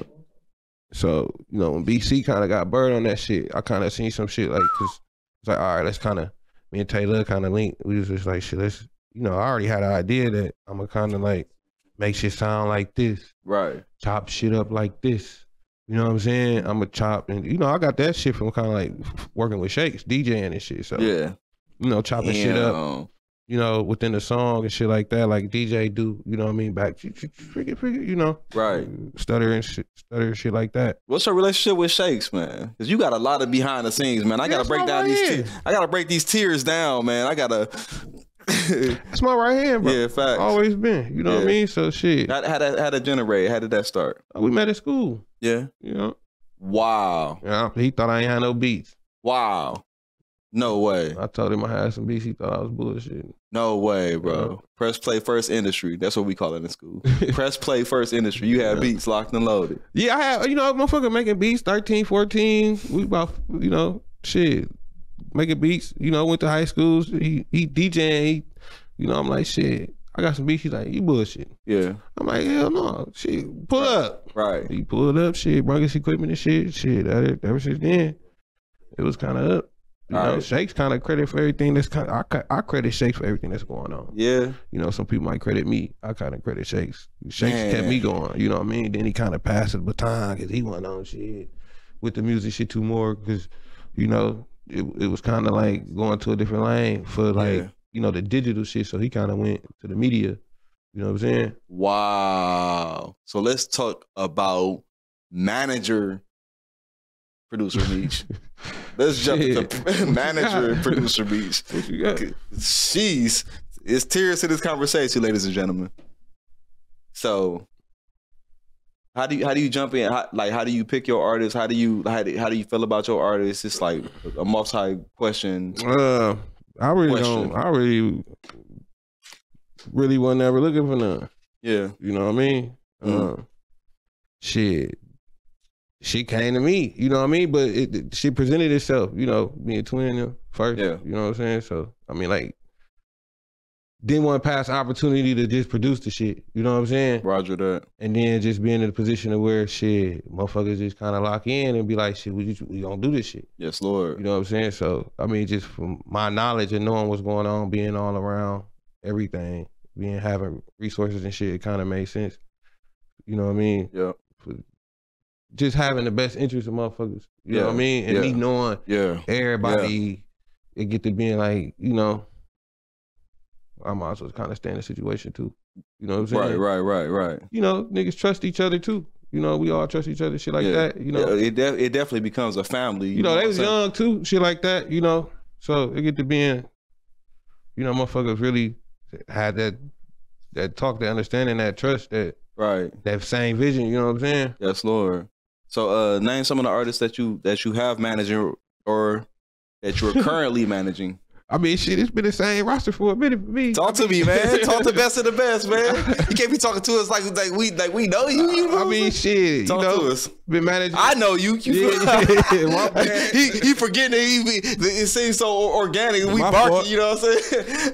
so you know when BC kind of got Bird on that shit, I kind of seen some shit like cause it's like all right, let's kind of me and Taylor kind of link. We was just like shit. Let's you know I already had an idea that I'm gonna kind of like make shit sound like this, Right. chop shit up like this. You know what I'm saying? I'm a chop and you know I got that shit from kind of like working with Shakes, DJing and shit. So Yeah. you know chopping shit up Damn. You know, within the song and shit like that, like DJ do, you know what I mean? Back, you know, Right. stutter and shit, stutter and shit like that. What's your relationship with Shakes, man? Because you got a lot of behind the scenes, man. I Yeah, gotta that's break down right these. Te- I gotta break these tears down, man. I gotta. [LAUGHS] That's my right hand, bro. yeah, facts. Always been, you know what I mean? So shit, How, how that how that generate? How did that start? Uh, we met at school, Yeah. you know. Wow. Yeah, he thought I ain't had no beats. Wow. No way. I told him I had some beats. He thought I was bullshit. No way, bro. Press play first industry. That's what we call it in school. [LAUGHS] Press play first industry. You had beats locked and loaded. Yeah, I had, you know, motherfucker making beats, 13, 14. We about, you know, shit, making beats. You know, went to high schools. He, he DJing. He, you know, I'm like, shit, I got some beats. He's like, you bullshit. Yeah. I'm like, hell no. Shit, pull up. Right. He pulled up, shit, brought his equipment and shit. Shit, ever since then, it was kind of up. You know, Alright. Shakes kind of credit for everything that's kind. I I credit Shakes for everything that's going on. Yeah. You know, some people might credit me. I kind of credit Shakes. Shakes kept me going. You know what I mean? Then he kind of passed the baton because he went on shit with the music shit too more because, you know, it it was kind of like going to a different lane for like Yeah. you know the digital shit. So he kind of went to the media. You know what I'm saying? Wow. So let's talk about manager producer [LAUGHS] beach. Let's jump into [LAUGHS] manager and [LAUGHS] producer beach. What you got? Jeez. It's tears to this conversation, ladies and gentlemen. So how do you how do you jump in? How, like how do you pick your artist? How do you how do, how do you feel about your artist? It's like a multi question. Uh, I really Question. don't. I really, really wasn't ever looking for none. Yeah. You know what I mean? Mhm. Uh, shit. She came to me, you know what I mean? But it, it- she presented herself, you know, me and Twin you know, first. Yeah. You know what I'm saying? So, I mean, like, didn't want to pass opportunity to just produce the shit. You know what I'm saying? Roger that. And then just being in a position of where shit, motherfuckers just kind of lock in and be like, shit, we, just, we gonna do this shit. Yes, Lord. You know what I'm saying? So I mean, just from my knowledge and knowing what's going on, being all around everything, being having resources and shit, it kind of made sense. You know what I mean? Yeah. Just having the best interest of motherfuckers. You know what I mean? And me knowing Yeah. everybody, it get to being like, you know, I might as well kind of stay in the situation too. You know what I'm saying? Right, right, right, right. You know, niggas trust each other too. You know, we all trust each other, shit like yeah. that. You know, Yeah, it, de- it definitely becomes a family. you know, they was young too, shit like that, you know. So it get to being, you know, motherfuckers really had that that talk, that understanding, that trust, that Right. that same vision, you know what I'm saying? Yes, Lord. So uh name some of the artists that you that you have managing or that you're [LAUGHS] currently managing. I mean, shit, it's been the same roster for a minute for me. Talk to me, man. [LAUGHS] Talk the best of the best, man. You can't be talking to us like like we like we know you. You know I mean, shit, Talk you know, to us. been managing. I know you. you Yeah, [LAUGHS] yeah, he he forgetting that he it seems so organic. We My barking, fault. you know what I'm saying?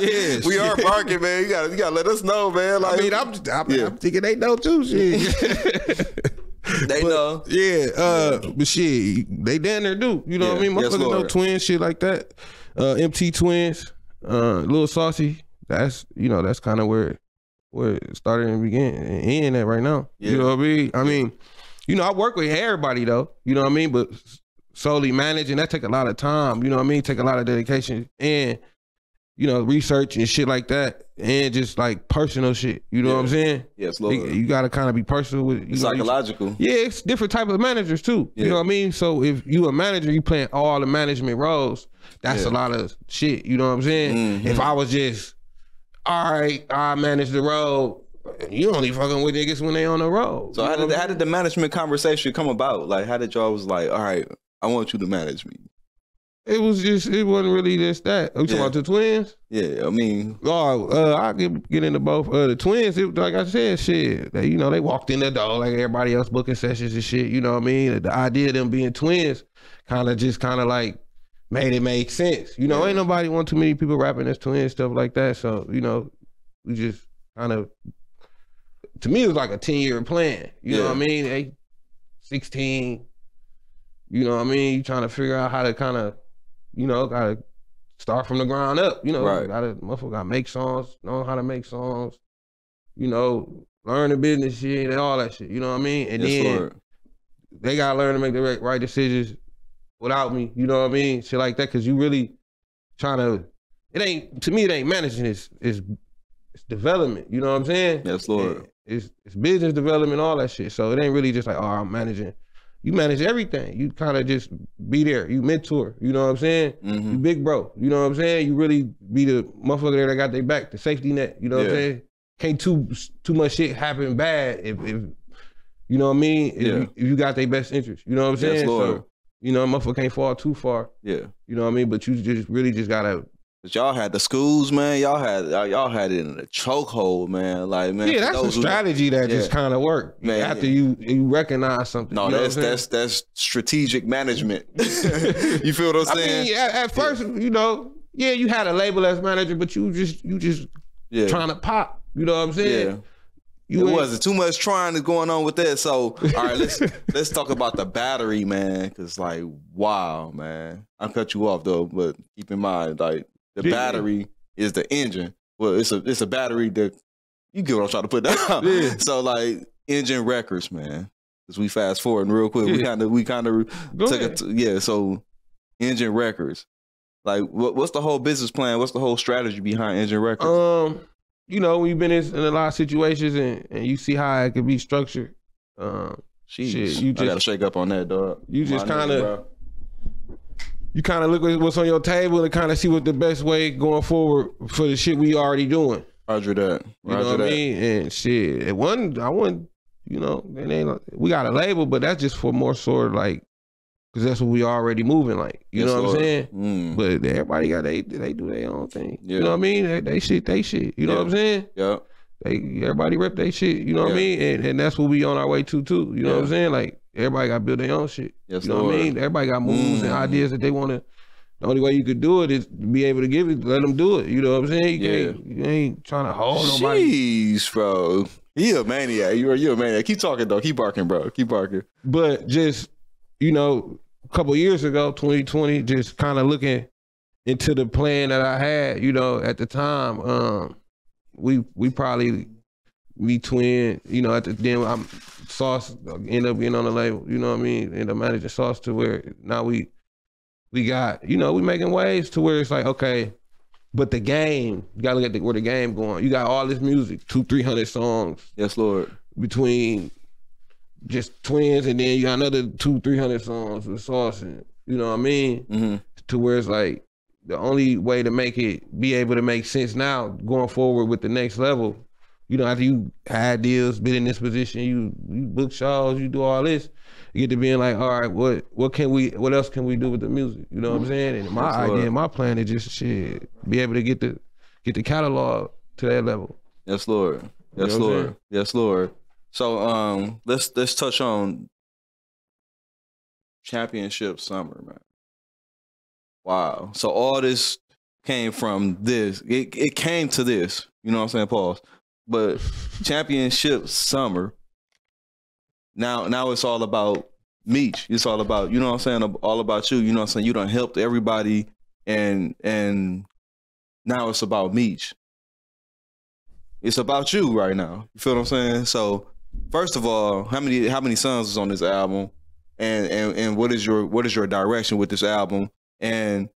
Yeah, we are barking, man. You gotta you gotta let us know, man. Like I mean, I'm, I'm, Yeah. I'm thinking they know too, shit. [LAUGHS] they know. Yeah, uh, but shit, they down there do. You know what I Yeah. mean? Yes, Motherfuckers know Lord. twins, shit like that. Uh, MT twins, uh, little saucy. That's you know that's kind of where where it started and began and end at right now. Yeah. You know what I mean? I mean, you know, I work with everybody though. You know what I mean? But solely managing that take a lot of time. You know what I mean? Take a lot of dedication and you know, research and shit like that, and just like personal shit. You know what I'm saying? Yes, Lord. You, you got to kind of be personal with you know, Psychological. yeah, it's different type of managers too. You know what I mean? So if you a manager, you playing all the management roles. That's Yeah. a lot of shit. You know what I'm saying? Mhm. If I was just, all right, I manage the role. You only fucking with niggas when they on the road. So how did what how did the management conversation come about? Like how did y'all was like, all right, I want you to manage me. It was just. It wasn't really just that. Are you talking about the twins? Yeah, I mean, Oh, uh, I get get into both. Uh, the twins, it, like I said, shit. They, you know, they walked in the door like everybody else booking sessions and shit. You know what I mean? The idea of them being twins, kind of just kind of like made it make sense. You know, ain't nobody want too many people rapping as twins stuff like that. So you know, we just kind of. To me, it was like a ten year plan. You know what I mean? They sixteen. You know what I mean? You trying to figure out how to kind of, you know, gotta start from the ground up. You know, Right. gotta motherfucker gotta make songs, know how to make songs. You know, learn the business shit and all that shit. You know what I mean? And yes, then Lord. they gotta learn to make the right, right decisions without me. You know what I mean? Shit like that, because you really trying to. It ain't to me. It ain't managing. It's it's it's development. You know what I'm saying? Yes, Lord. It- It's it's business development, all that shit. So it ain't really just like, oh, I'm managing. You manage everything. You kind of just be there. You mentor. You know what I'm saying? You Mhm. big bro. You know what I'm saying? You really be the motherfucker there that got their back, the safety net. You know what I'm saying? Can't too too much shit happen bad if, if you know what I mean. If, Yeah. you, if you got their best interest, you know what I'm saying? Yes, Lord. So you know, motherfucker can't fall too far. Yeah. You know what I mean? But you just really just gotta. But y'all had the schools, man. Y'all had y'all had it in a chokehold, man. Like man, yeah, that's a those who- strategy that just Yeah. kind of worked. Man, after yeah. you you recognize something. No, you know that's that's that's strategic management. [LAUGHS] [LAUGHS] you feel what I'm saying? I mean, at, at first, you know, yeah, you had a label as manager, but you just you just yeah. trying to pop. You know what I'm saying? Yeah. You it wasn't too much trying to going on with that. So, all right, let's [LAUGHS] let's talk about the battery, man. Cause like, wow, man. I cut you off though, but keep in mind, like the Yeah. battery is the engine. Well, it's a it's a battery that you get what I'm trying to put down. Yeah. [LAUGHS] So like engine records, man. Cause we fast forward real quick. We kind of we kind of took ahead. it. Yeah. So engine records. Like, what, what's the whole business plan? What's the whole strategy behind engine records? Um, you know, we've been in, in a lot of situations, and, and you see how it could be structured. Um, Jeez, shit, you I gotta just- shake up on that, dog. you just kinda- bro. You kind of look at what's on your table and kind of see what the best way going forward for the shit we already doing. Roger that. You know what that. I mean? And shit, it wasn't. I wasn't. You know, it ain't. We got a label, but that's just for more sort of like, because that's what we already moving like. You Yes, know what Lord. I'm saying? Mm. But everybody got they they do their own thing. Yeah. You know what I mean? They, they shit, they shit. You know Yeah. what I'm saying? yeah. They everybody rep their shit. You know what I mean? And, and that's what we on our way to too. You know what I'm saying? Like everybody got to build their own shit. Yes, you know what I mean? Everybody got moves and Mm. ideas that they want to. The only way you could do it is be able to give it. Let them do it. You know what I'm saying? You, Yeah. ain't, you ain't trying to hold nobody. Jeez, bro. You a maniac. You are you a maniac. Keep talking though. Keep barking, bro. Keep barking. But just you know, a couple years ago, 2020, just kind of looking into the plan that I had. You know, at the time, um, we we probably we twin. You know, at the then I'm Sauce end up being on the label. You know what I mean? End up managing Sauce to where now we we got you know we making waves to where it's like okay. But the game, you gotta look at the, where the game going. You got all this music, two, three hundred songs Yes, Lord. between just twins and then you got another two, three hundred songs with sauce and you know what I mean? Mm-hmm. To where it's like the only way to make it be able to make sense now going forward with the next level, you know, after you had deals, been in this position, you you book shows, you do all this, you get to being like, all right, what what can we what else can we do with the music? You know what I'm saying? And my Lord. idea, my plan is just shit, be able to get the get the catalog to that level. Yes, Lord. You Yes, know Lord. Yes, Lord. So um let's let's touch on championship summer, man. Wow. So all this came from this. It it came to this. You know what I'm saying? Pause. But championship summer. Now now it's all about Mech. It's all about, you know what I'm saying, all about you. You know what I'm saying? You done helped everybody and and now it's about Mech. It's about you right now. You feel what I'm saying? So first of all, how many how many songs is on this album? And and and what is your what is your direction with this album? And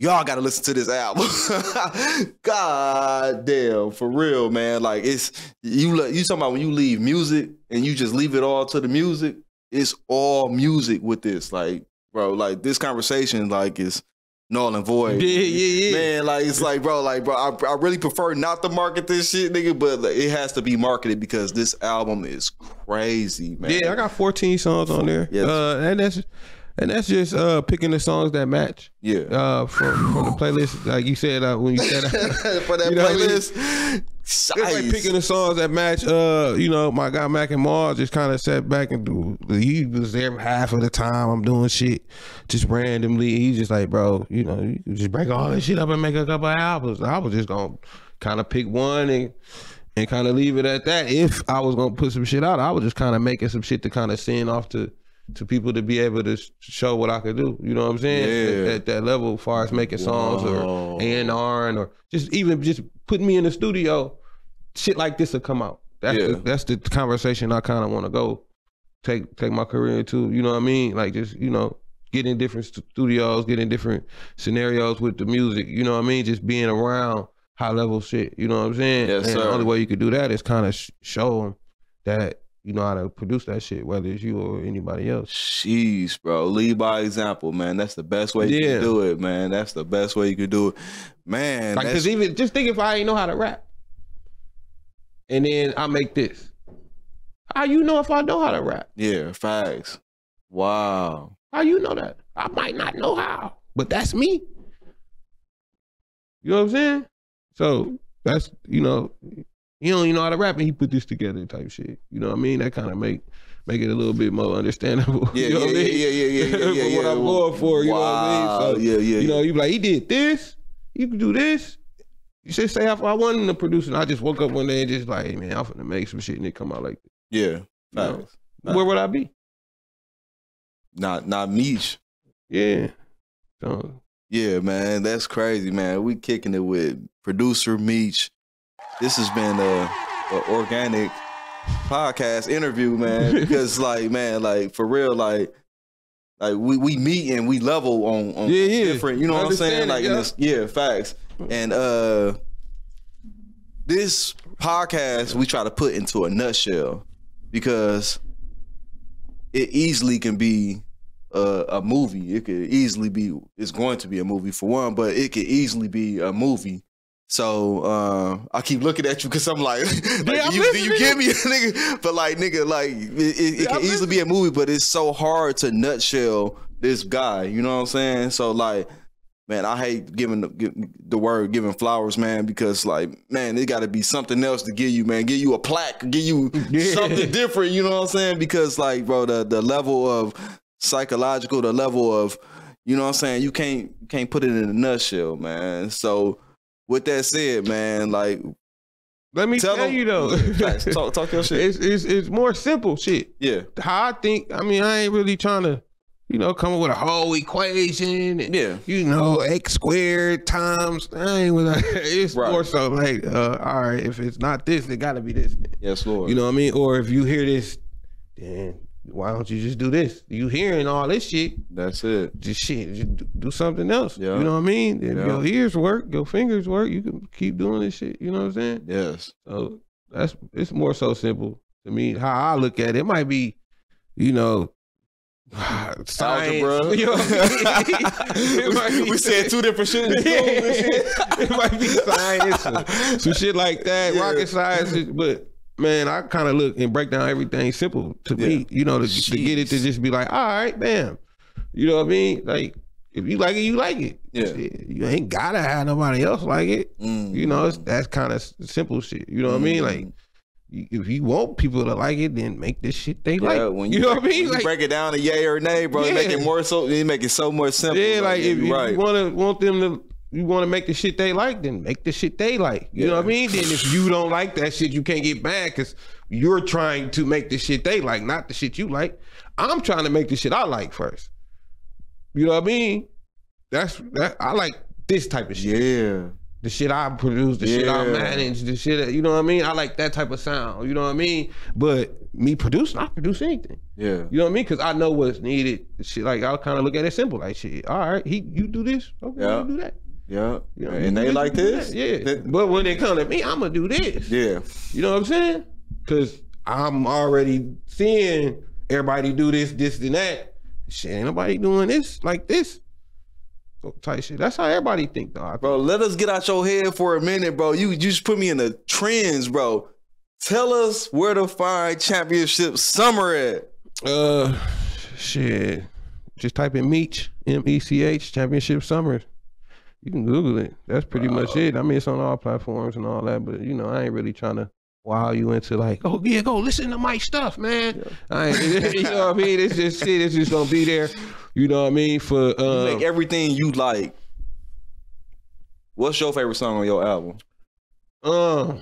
y'all gotta listen to this album. [LAUGHS] God damn, for real, man. Like it's you. You talking about when you leave music and you just leave it all to the music. It's all music with this, like, bro. Like this conversation, like is null and void. Yeah, yeah, yeah. Man, like it's like, bro, like, bro. I, I really prefer not to market this shit, nigga, but like, it has to be marketed because this album is crazy, man. Yeah, I got 14 songs on there. Yes. Uh, and that's and that's just uh picking the songs that match. Yeah. Uh, from, from the playlist, like you said uh, when you said [LAUGHS] for that You know what I mean? playlist. It's like picking the songs that match. Uh, you know, my guy Mac and Mars just kind of sat back and do. He was there half of the time. I'm doing shit just randomly. He's just like, bro, you know, you just break all this shit up and make a couple of albums. I was just gonna kind of pick one and and kind of leave it at that. If I was gonna put some shit out, I was just kind of making some shit to kind of send off to to people to be able to show what I could do. You know what I'm saying? Yeah. At, at that level, as far as making songs Whoa. or A and R and or just even just putting me in the studio, shit like this will come out. That's Yeah. the, that's the conversation I kind of want to go take take my career into. You know what I mean? Like just you know get in different stu- studios, get in different scenarios with the music. You know what I mean? Just being around high level shit. You know what I'm saying? Yes, and sir. the only way you could do that is kind of sh- show them that you know how to produce that shit, whether it's you or anybody else. Jeez, bro. Lead by example, man. That's the best way you can do it, man. That's the best way you could do it. Man, Like, cause even just think if I ain't know how to rap, and then I make this, how you know if I know how to rap? yeah, facts. Wow. How you know that? I might not know how, but that's me. You know what I'm saying? So that's you know, he don't even know how to rap, and he put this together type shit. You know what I mean? That kind of make make it a little bit more understandable. [LAUGHS] Yeah, you know yeah, I yeah, mean? yeah, yeah, yeah, [LAUGHS] yeah, yeah, For what. I'm going for. You know what I mean? So, Yeah, yeah, You know, yeah. you be like, he did this. You can do this. You should say if I wasn't the producer, I just woke up one day and just like, hey, man, I'm finna make some shit and it come out like this. Yeah, You know? Nah. Where would I be? Not not niche. Yeah. So Yeah, man, that's crazy, man. We kicking it with producer Mech. This has been a, a organic podcast interview, man. [LAUGHS] Because like, man, like for real, like, like we we meet and we level on on Yeah, yeah. different. You know what I'm saying? Like, in yeah. this, yeah, facts. And uh, this podcast we try to put into a nutshell because it easily can be a, a movie. It could easily be. It's going to be a movie for one, but it could easily be a movie. So uh, I keep looking at you because I'm like, [LAUGHS] like, Yeah, do, you, do you listening. get me, [LAUGHS] nigga? But like, nigga, like it, it, it can I'm easily be a movie, but it's so hard to nutshell this guy. You know what I'm saying? So like, man, I hate giving the, give, the word giving flowers, man, because like, man, it got to be something else to give you, man. Give you a plaque, give you [LAUGHS] Yeah. something different. You know what I'm saying? Because like, bro, the the level of psychological, the level of, you know what I'm saying? You can't can't put it in a nutshell, man. So with that said, man, like, let me Tell tell, them- you though. [LAUGHS] Talk [LAUGHS] talk your shit. it's, it's it's more simple shit. Yeah, How I think. I mean, I ain't really trying to, you know, come up with a whole equation. And, Yeah. You know, x squared times. I ain't with that. [LAUGHS] It's Right. more so like, uh, all right, if it's not this, it got to be this. yes, Lord. You know what I mean? Or if you hear this, then why don't you just do this? You hearing all this shit? that's it. Just shit, just do- something else. Yeah. You know what I mean? If Yeah. your ears work, your fingers work, you can keep doing this shit. You know what I'm saying? Yes. So that's it's more so simple to me. How I look at it, it might be, you know, [SIGHS] science. Algebra. You know I mean? [LAUGHS] Be- we said two different shit. Yeah. room and shit. [LAUGHS] it might be science, [LAUGHS] some shit like that, Yeah. rocket science. But man, I kind of look and break down everything simple to me. You know, to, to get it to just be like, all right, bam. You know what I mean? Like, if you like it, you like it. Yeah. You ain't gotta have nobody else like it. Mm. You know, it's, that's kind of simple shit. You know what I mean? Like, if you want people to like it, then make this shit they Yeah, like. when you, you, know break, what I mean? you Like, break it down to yay or nay, bro, it make it more so. It make it so much simpler. yeah, like if, you if right. you want to want them to, you want to make the shit they like, then make the shit they like. You know what I mean? Then if you don't like that shit, you can't get mad because you're trying to make the shit they like, not the shit you like. I'm trying to make the shit I like first. You know what I mean? That's that. I like this type of shit. yeah, the shit I produce, the shit I manage, the shit that- you know what I mean. I like that type of sound. You know what I mean. But me producing, I produce anything. Yeah. You know what I mean? Because I know what's needed. Shit, like I'll kind of look at it simple, like shit. All right, he you do this, okay, Yeah. you do that. Yeah. You know, and they like this? yeah. But when they come to me, I'm gonna do this. yeah. You know what I'm saying? Because I'm already seeing everybody do this, this, and that. Shit, ain't nobody doing this like this. Type shit. That's how everybody think, though. Bro, let us get out your head for a minute, bro. You, you just put me in the trends, bro. Tell us where to find championship summer at. Uh, shit. Just type in Mech, M E C H, Championship Summers. You can Google it. That's pretty much it. I mean, it's on all platforms and all that, but you know, I ain't really trying to wow you into like, oh yeah, go listen to my stuff, man. I ain't, [LAUGHS] you know what I mean? It's just shit. It's just gonna be there. You know what I mean? For You uh, make everything you like. What's your favorite song on your album? uh,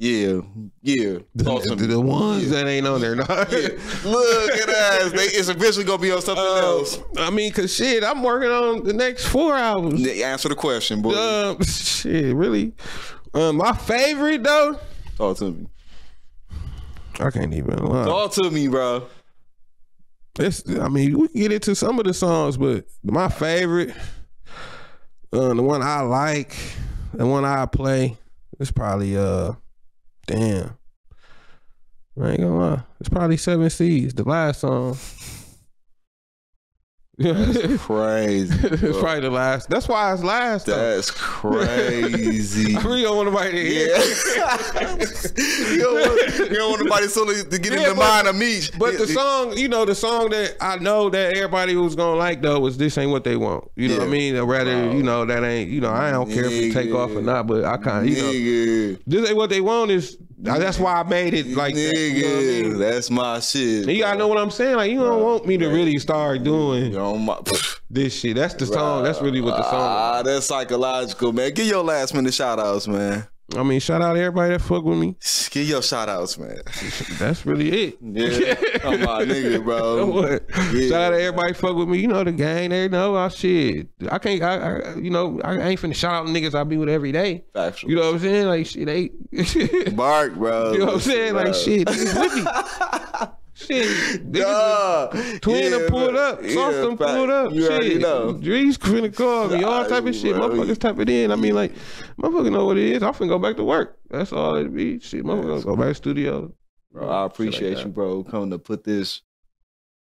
Yeah, yeah. The, to me. the ones that ain't on there. No. [LAUGHS] Look at us. They, it's eventually gonna be on something Uh, else. I mean, cause shit, I'm working on the next four albums. Answer the question, boy. Um, [LAUGHS] shit, really. Um, my favorite though, Talk to me. I can't even. Lie. Talk to me, bro. It's, I mean, we can get into some of the songs, but my favorite, uh, the one I like, the one I play, it's probably uh, damn. I ain't gonna lie, it's probably Seven Seas, the last song. It's [LAUGHS] Crazy. probably the last. That's why it's last. Though. That's crazy. [LAUGHS] I really don't want nobody to hear. Yeah. [LAUGHS] you, don't want, you don't want nobody suddenly to get in Yeah, the but- mind of me. But the song, you know, the song that I know that everybody was gonna like though was "This Ain't What They Want." You know what I mean? Or rather, you know, that ain't. You know, I don't care if it take off or not, but I kind of, you know, this ain't what they want. Is that's why I made it like that. Nigga, You know I mean? that's my shit. You gotta know what I'm saying. Like you don't want me to really start doing Know, my, this shit. That's the song. That's really what the song. Ah, that's psychological, man. Give your last minute shout outs, man. I mean, shout out to everybody that fuck with me. Give your shout outs, man. [LAUGHS] That's really it. Yeah. Come on, [LAUGHS] nigga, bro. Yeah. Shout out to everybody fuck with me. You know the gang. They know I shit. I can't. I, I you know I ain't finna shout out niggas I be with every day. Factual. You know what I'm saying? Like shit, they. Bark, bro. [LAUGHS] You know what I'm saying? Like shit, with me. Shit, niggas. Duh. Twin Yeah, done pulled bro. up, Yeah, Sauce done fact. pulled up. You already shit, know. Drees finna call me, all type of shit. Motherfuckers type it in. I mean, like, motherfucker know what it is. I'm finna go back to work. That's all it be. Shit, motherfucker go back to studio. Bro, I appreciate that. you, bro, coming to put this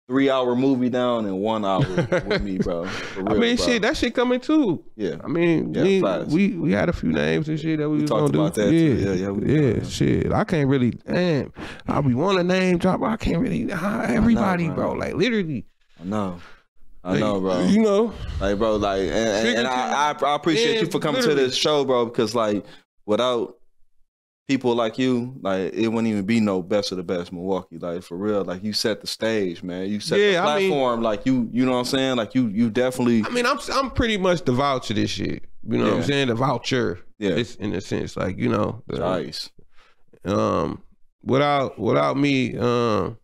three hour movie down in one hour [LAUGHS] with me, bro. For I mean, bro. shit, that shit coming too. Yeah. I mean, Yeah, we, we we had a few names and shit that we, was talked gonna about do. that, yeah, too. Yeah, yeah, we- yeah, yeah. shit. I can't really, damn. I be want a name drop, but I can't really. Everybody, bro. bro. Like literally, I know. I know, bro. You know, Like, bro, like, and, and, and I, I, I appreciate Yeah, you for coming to this show, bro, because like, without people like you, like, it wouldn't even be no best of the best Milwaukee. Like, for real, like, you set the stage, man. You set Yeah, the I mean- platform. like, you, you know what I'm saying? Like, you, you definitely. I mean, I'm I'm pretty much the voucher this shit. You know what I'm saying? The voucher. Yeah. It's in a sense, like you know, the, Nice. um, without without me, um,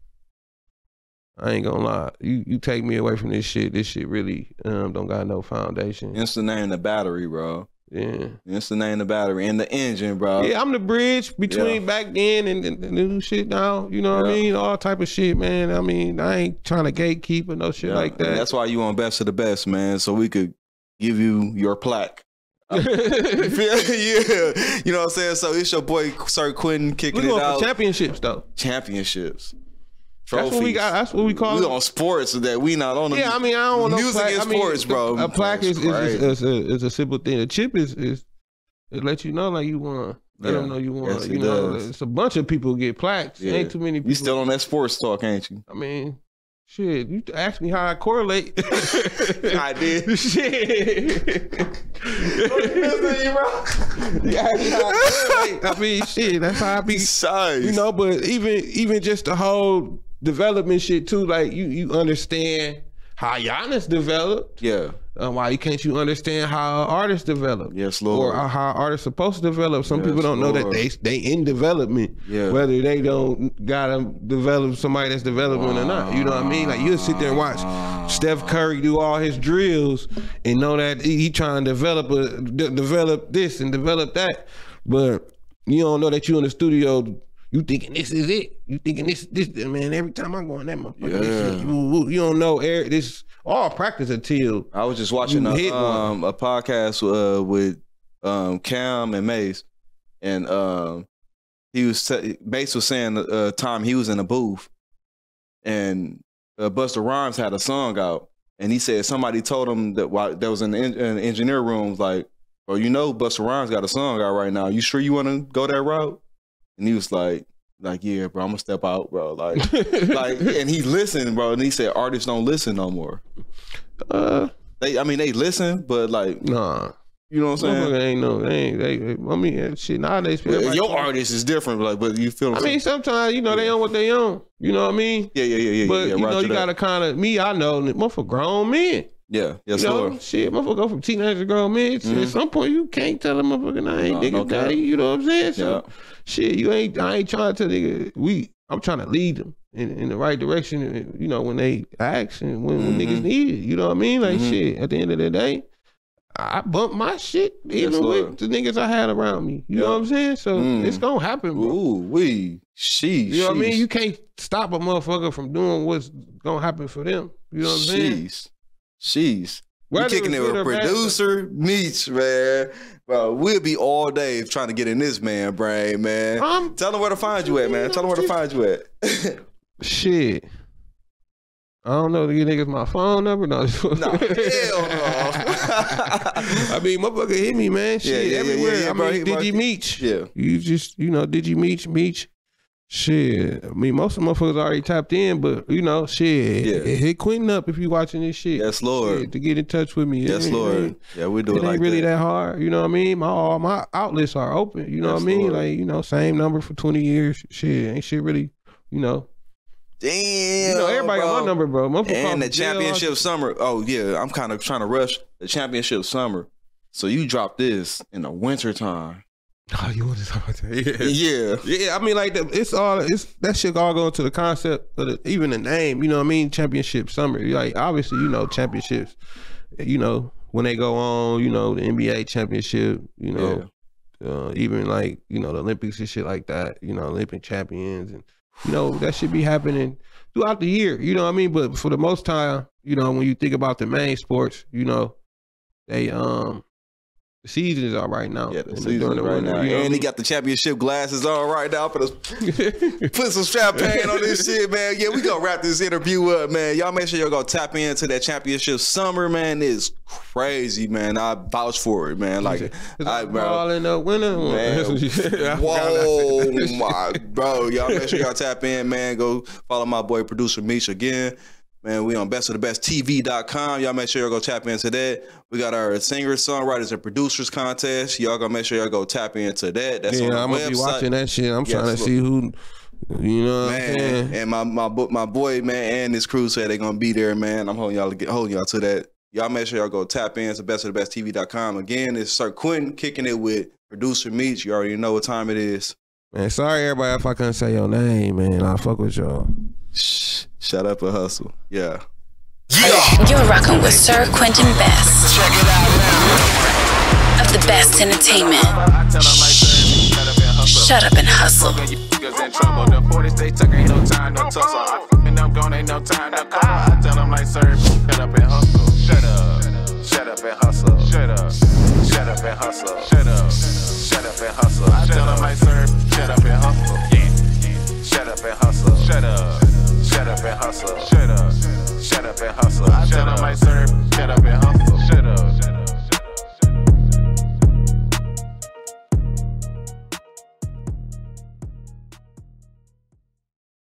I ain't gonna lie. You you take me away from this shit. This shit really um don't got no foundation. It's the name the battery, bro. Yeah. It's the name of the battery and the engine, bro. Yeah, I'm the bridge between Yeah. back then and, and the new shit now. You know what I mean? All type of shit, man. I mean, I ain't trying to gatekeep or no shit Yeah. like And that. That's why you on best of the best, man. So we could give you your plaque. [LAUGHS] [LAUGHS] Yeah, you know what I'm saying. So it's your boy Sir Quinton kicking we it out. for championships though. championships. That's what we got. That's what we call We it. on sports that we not on. The Yeah, I mean, I don't know. no music plaque. and I mean, sports, bro. A plaque is, is, is, is, a, is a simple thing. A chip is is it let you know like you won. Let Yeah. them know you won. Yes, you know, does. it's a bunch of people get plaques. Yeah. Ain't too many people. You still on that sports talk, ain't you? I mean, shit. You asked me how I correlate. I did. shit. I, I mean, shit. That's how I be. Size. You know, but even even just the whole development shit too. Like you you understand how Giannis developed. Yeah. Uh, why can't you understand how artists develop? Yes, Lord. Or how artists supposed to develop. Some Yes, people don't know that they they in development. Yeah. Whether they don't gotta develop somebody that's developing or not. You know what I mean? Like you'll sit there and watch Steph Curry do all his drills and know that he, he trying to develop a de- develop this and develop that, but you don't know that you in the studio. You thinking this is it? You thinking this this man? Every time I go in that motherfucker, Yeah. you, you don't know Eric. This all practice until I was just watching a, um, a podcast uh, with um, Cam and Mase, and um, he was t- Mase was saying uh, time he was in a booth, and uh, Busta Rhymes had a song out, and he said somebody told him that while that was in the, in the engineer room was like, "Oh, you know, Busta Rhymes got a song out right now. You sure you want to go that route?" And he was like, "Like yeah, bro, I'm gonna step out, bro." Like, [LAUGHS] like, and he listened, bro, and he said artists don't listen no more. uh, They, I mean, they listen, but like, nah. you know what I'm saying? Ain't no, they ain't, they, I mean, shit, nowadays, Well, everybody- your artist is different, like, but you feel? I mean, sometimes, you know, they own what they own. You know what I mean? yeah, yeah, yeah, yeah. But, yeah, you know, you that. gotta kind of, me, I know, motherfucker grown men. Yeah, yes, you know, Lord. shit, motherfucker go from teenager to grown men. Shit, At some point, you can't tell a motherfucker, nah, I ain't No, nigga no daddy. You know what I'm saying? So, Yeah. shit, you ain't, I ain't trying to tell nigga, we, I'm trying to lead them in, in the right direction, you know, when they ask and when, when Mhm. niggas need it. You know what I mean? Like, Mhm. shit, at the end of the day, I bump my shit even Yes, with the niggas I had around me. You know what I'm saying? So Mm. it's gonna happen, bro. Ooh, we, she, You know what I mean? You can't stop a motherfucker from doing what's gonna happen for them. You know what I'm saying? She's, she's. We Whether kicking it with good or bad, producer Mech, man. Bro, we'll be all day trying to get in this man brain, man. Tell them where to find you at, man. Tell them where to find you at. [LAUGHS] Shit. I don't know. You niggas my phone number? No. no, hell no. [LAUGHS] I mean, motherfucker hit me, man. Shit, yeah, yeah, everywhere. yeah, I mean, you meet? yeah. You just, you know, did you meet? Shit. I mean, most of the motherfuckers already tapped in, but you know, shit. Yeah. Hit Quinton up if you watching this shit. Yes, Lord. Shit, to get in touch with me. Yes, Lord. Yeah, we do it it, ain't like really that. that. hard. You know what I mean? My all my outlets are open. You know Yes, what I mean? Lord. Like you know, same number for twenty years. Shit, ain't shit really. You know, Damn. you know everybody got bro. my number, bro. Call And the jail, championship summer. Oh yeah, I'm kind of trying to rush the championship summer. So you drop this in the winter time. Oh, you want to talk about that? Yeah. Yeah. Yeah, I mean, like the, it's all it's that shit all going to the concept of the, even the name. You know what I mean? Championship summer. Like obviously, you know championships. You know when they go on. You know the NBA championship. You know, uh, even like you know the Olympics and shit like that. You know Olympic champions and you know that should be happening throughout the year. You know what I mean? But for the most time, you know when you think about the main sports, you know they um the seasons are right now. Yeah, the season the right winter, now. you know And he got the championship glasses on right now. Put, a, [LAUGHS] put some champagne on this shit, man. Yeah, we gonna wrap this interview up, man. Y'all make sure y'all go tap into that championship summer, man. It's crazy, man. I vouch for it, man. Like, I, bro. all in the winter. Man, [LAUGHS] whoa, my bro! Y'all make sure y'all tap in, man. Go follow my boy producer Mech again, man. We on best of the best TV.com. Y'all make sure y'all go tap into that. We got our singers, songwriters, and producers contest. Y'all gonna make sure y'all go tap into that. That's Yeah, I'm gonna be watching that shit. I'm Yes, trying to look. see who, you know, what I'm saying? and my my my boy man and his crew said they're gonna be there, man. I'm holding y'all holding y'all to that. Y'all make sure y'all go tap in to best of the best TV.com. Again, it's Sir Quinton kicking it with producer Mech. You already know what time it is. Man, sorry everybody if I couldn't say your name, man. I fuck with y'all. Shh, shut up and hustle. Yeah. yeah. You're rocking with Sir Quinton Best of the best entertainment. Shut up and hustle. Niggas in trouble. The 40 stay tuck, ain't no time, no tussle. I fucking them gone, ain't no time, no cover. I tell them like, sir, shut up and hustle. Shut up. Shut up and hustle. Shut up. Shut up and hustle. Shut up. Shut up and hustle. I tell them like, sir, shut up and hustle. Yeah. Shut up and hustle. Shut up shut up and hustle. Shut up, shut up and hustle. I tell them I serve, shut up and hustle.